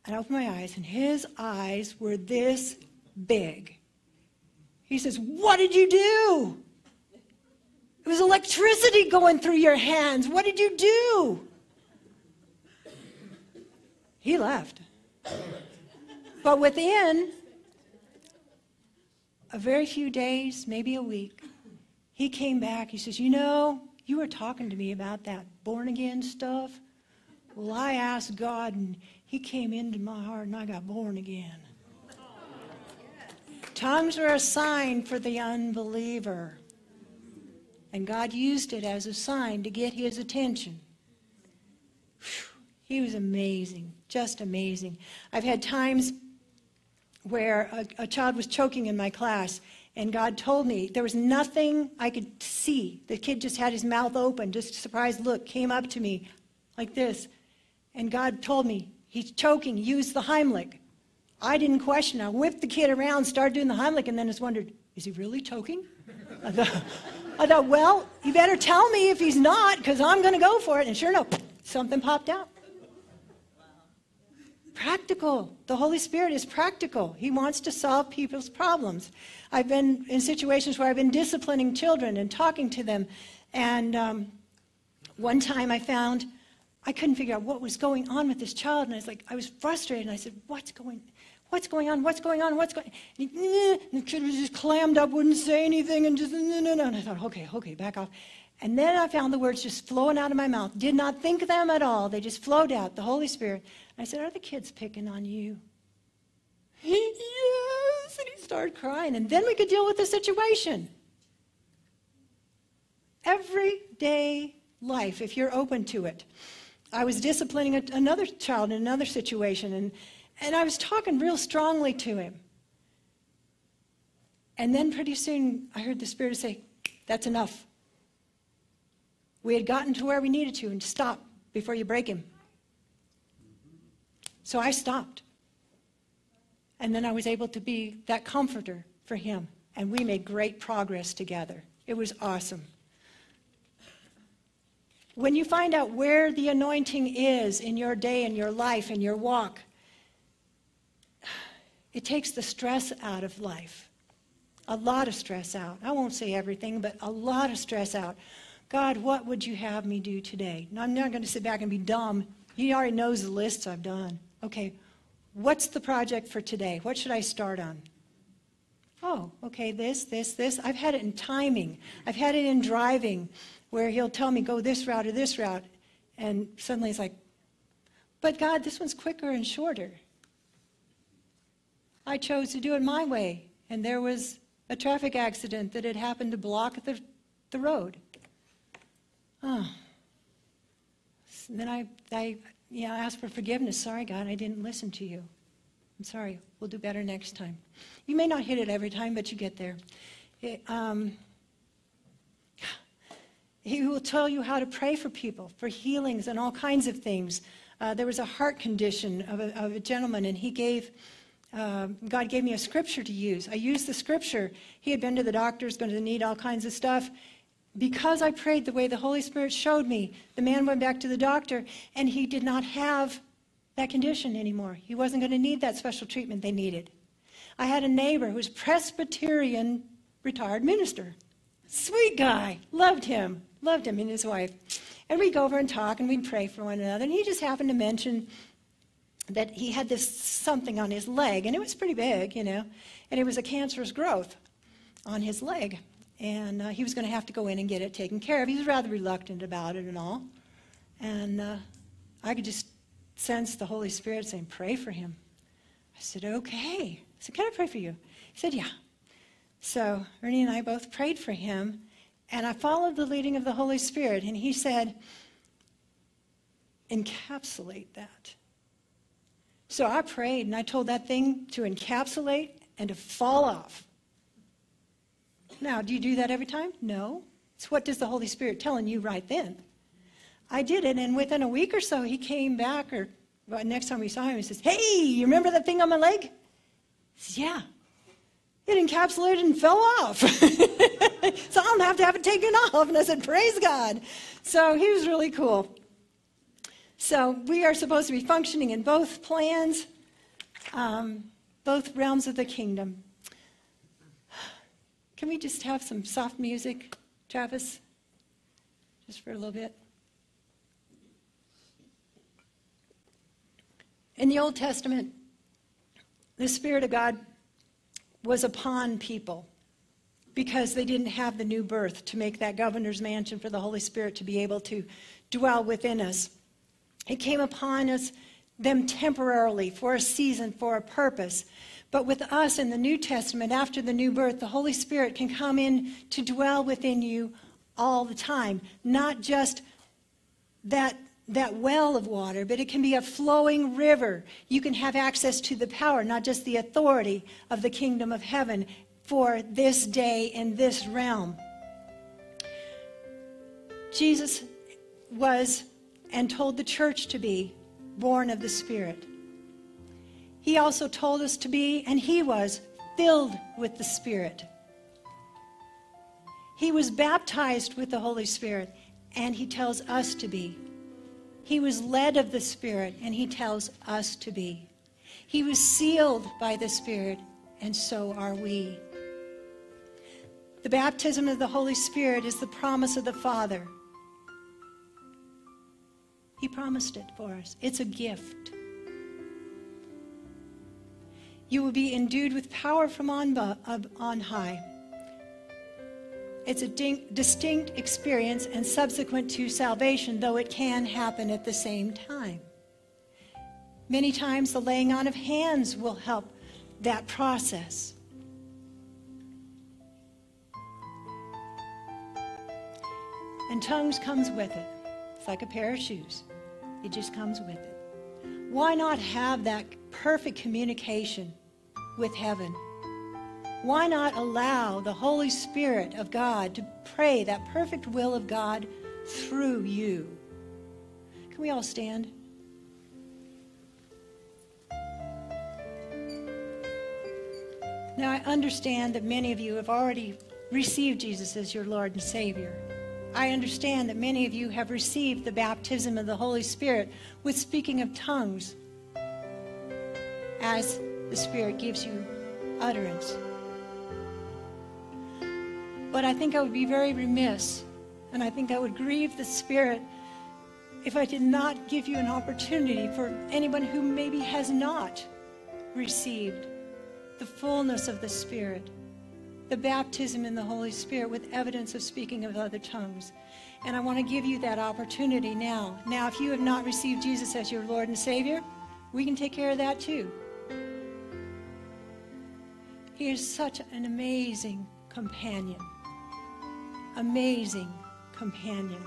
And I opened my eyes, and his eyes were this big. He says, What did you do? It was electricity going through your hands. What did you do? He left. But within a very few days, maybe a week, he came back. He says, You know, you were talking to me about that born again stuff. Well, I asked God, and He came into my heart, and I got born again. Tongues are a sign for the unbeliever. And God used it as a sign to get his attention. Whew. He was amazing, just amazing. I've had times where a, a, child was choking in my class, and God told me there was nothing I could see. The kid just had his mouth open, just a surprised look, came up to me like this. And God told me, he's choking, use the Heimlich. I didn't question. I whipped the kid around, started doing the Heimlich, and then just wondered, is he really choking? I thought, I thought well, you better tell me if he's not, because I'm going to go for it. And sure enough, something popped out. Practical. The Holy Spirit is practical. He wants to solve people's problems. I've been in situations where I've been disciplining children and talking to them. And um, one time I found I couldn't figure out what was going on with this child. And I was like, I was frustrated. And I said, What's going What's going on? What's going on? What's going on? And, and the kid was just clammed up, wouldn't say anything, and just, no, no, no. And I thought, okay, okay, back off. And then I found the words just flowing out of my mouth. Did not think of them at all. They just flowed out, the Holy Spirit. I said, Are the kids picking on you? He yes. And he started crying. And then we could deal with the situation. Everyday life, if you're open to it. I was disciplining a, another child in another situation, and, and I was talking real strongly to him. And then pretty soon I heard the Spirit say, That's enough. We had gotten to where we needed to, and stop before you break him. So I stopped. And then I was able to be that comforter for him. And we made great progress together. It was awesome. When you find out where the anointing is in your day and your life and your walk, it takes the stress out of life. A lot of stress out. I won't say everything, but a lot of stress out. God, what would you have me do today? I'm not going to sit back and be dumb. He already knows the lists I've done. Okay, what's the project for today? What should I start on? Oh, okay, this, this, this. I've had it in timing. I've had it in driving where he'll tell me, go this route or this route. And suddenly it's like, but God, this one's quicker and shorter. I chose to do it my way. And there was a traffic accident that had happened to block the, the road. Oh. then I, I yeah, asked for forgiveness. Sorry, God, I didn't listen to you. I'm sorry. We'll do better next time. You may not hit it every time, but you get there. It, um, he will tell you how to pray for people, for healings and all kinds of things. Uh, there was a heart condition of a, of a gentleman, and he gave, uh, God gave me a scripture to use. I used the scripture. He had been to the doctors, going to need all kinds of stuff. Because I prayed the way the Holy Spirit showed me, the man went back to the doctor, and he did not have that condition anymore. He wasn't going to need that special treatment they needed. I had a neighbor who was Presbyterian retired minister. Sweet guy. Loved him. Loved him and his wife. And we'd go over and talk and we'd pray for one another. And he just happened to mention that he had this something on his leg, and it was pretty big, you know, and it was a cancerous growth on his leg. And uh, he was going to have to go in and get it taken care of. He was rather reluctant about it and all. And uh, I could just sense the Holy Spirit saying, Pray for him. I said, Okay. I said, Can I pray for you? He said, Yeah. So Ernie and I both prayed for him, and I followed the leading of the Holy Spirit, and he said, Encapsulate that. So I prayed, and I told that thing to encapsulate and to fall off. Now, do you do that every time? No. It's what does the Holy Spirit telling you right then? I did it, and within a week or so, he came back, or well, next time we saw him, he says, Hey, you remember that thing on my leg? Says, yeah. It encapsulated and fell off. so I'll have to have it taken off. And I said, Praise God. So he was really cool. So we are supposed to be functioning in both plans, um, both realms of the kingdom. Can we just have some soft music, Travis? Just for a little bit. In the Old Testament, the Spirit of God was upon people because they didn't have the new birth to make that governor's mansion for the Holy Spirit to be able to dwell within us. It came upon us, them temporarily, for a season, for a purpose. But with us in the New Testament, after the new birth, the Holy Spirit can come in to dwell within you all the time, not just that that well of water, but it can be a flowing river. You can have access to the power, not just the authority of the kingdom of heaven for this day in this realm. Jesus was and told the church to be born of the Spirit. He also told us to be, and he was, filled with the Spirit. He was baptized with the Holy Spirit, and he tells us to be. He was led of the Spirit, and he tells us to be. He was sealed by the Spirit, and so are we. The baptism of the Holy Spirit is the promise of the Father. He promised it for us. It's a gift. You will be endued with power from on, on high. It's a distinct experience and subsequent to salvation, though it can happen at the same time. Many times, the laying on of hands will help that process. And tongues comes with it. It's like a pair of shoes. It just comes with it. Why not have that perfect communication with heaven? Why not allow the Holy Spirit of God to pray that perfect will of God through you? Can we all stand? Now, I understand that many of you have already received Jesus as your Lord and Savior. I understand that many of you have received the baptism of the Holy Spirit with speaking of tongues as the Spirit gives you utterance. But I think I would be very remiss, and I think I would grieve the Spirit if I did not give you an opportunity for anyone who maybe has not received the fullness of the Spirit the baptism in the Holy Spirit with evidence of speaking of other tongues. And I want to give you that opportunity now. Now, if you have not received Jesus as your Lord and Savior, we can take care of that too. He is such an amazing companion. Amazing companion.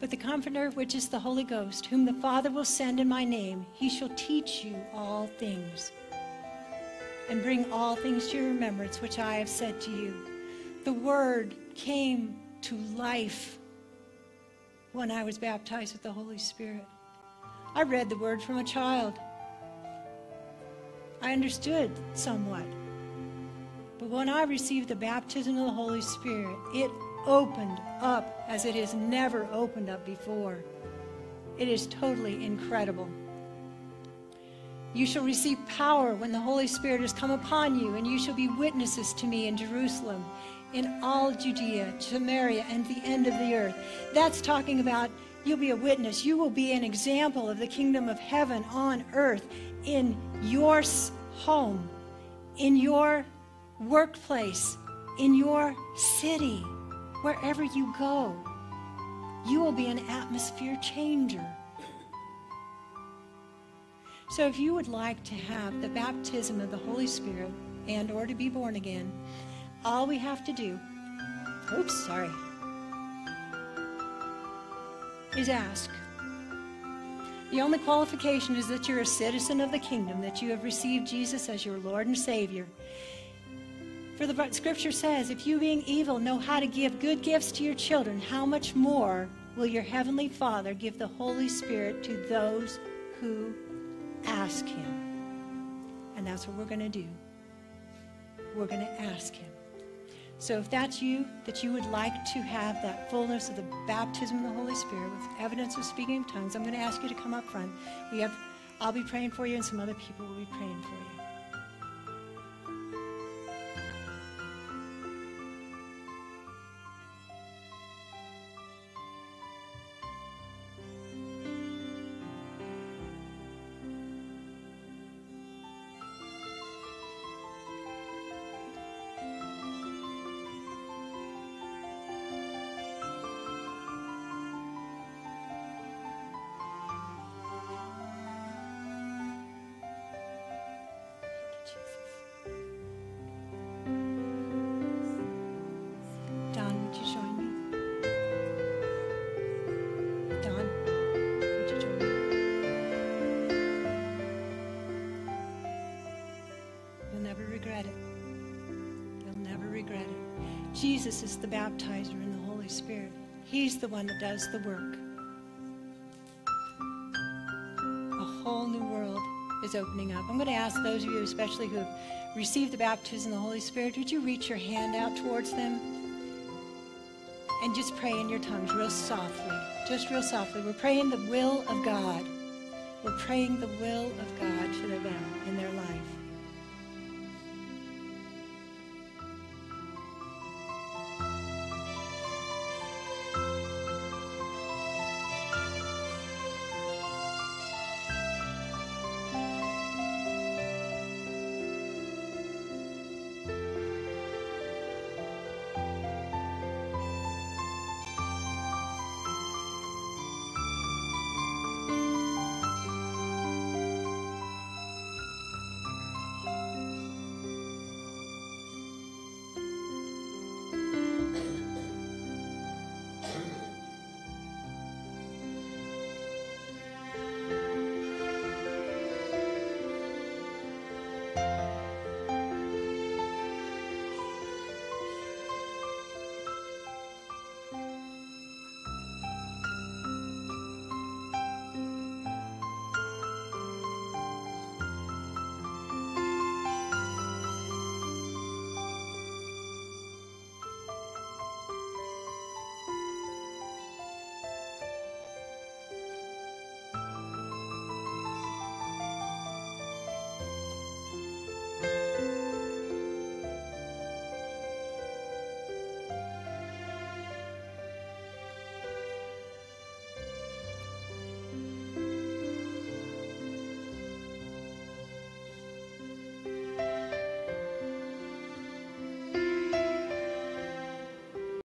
But the Comforter, which is the Holy Ghost, whom the Father will send in my name, he shall teach you all things and bring all things to your remembrance which I have said to you. The Word came to life when I was baptized with the Holy Spirit. I read the Word from a child. I understood somewhat. But when I received the baptism of the Holy Spirit, it opened up as it has never opened up before. It is totally incredible. You shall receive power when the Holy Spirit has come upon you, and you shall be witnesses to me in Jerusalem, in all Judea, Samaria, and the end of the earth. That's talking about you'll be a witness. You will be an example of the kingdom of heaven on earth in your home, in your workplace, in your city wherever you go. You will be an atmosphere changer. So if you would like to have the baptism of the Holy Spirit and or to be born again, all we have to do, oops, sorry, is ask. The only qualification is that you're a citizen of the kingdom, that you have received Jesus as your Lord and Savior, for the scripture says, if you being evil know how to give good gifts to your children, how much more will your heavenly Father give the Holy Spirit to those who ask him? And that's what we're going to do. We're going to ask him. So if that's you, that you would like to have that fullness of the baptism of the Holy Spirit with evidence of speaking in tongues, I'm going to ask you to come up front. We have I'll be praying for you and some other people will be praying for you. Jesus is the baptizer in the Holy Spirit. He's the one that does the work. A whole new world is opening up. I'm going to ask those of you, especially who have received the baptism of the Holy Spirit, would you reach your hand out towards them? And just pray in your tongues real softly. Just real softly. We're praying the will of God. We're praying the will of God to them in their.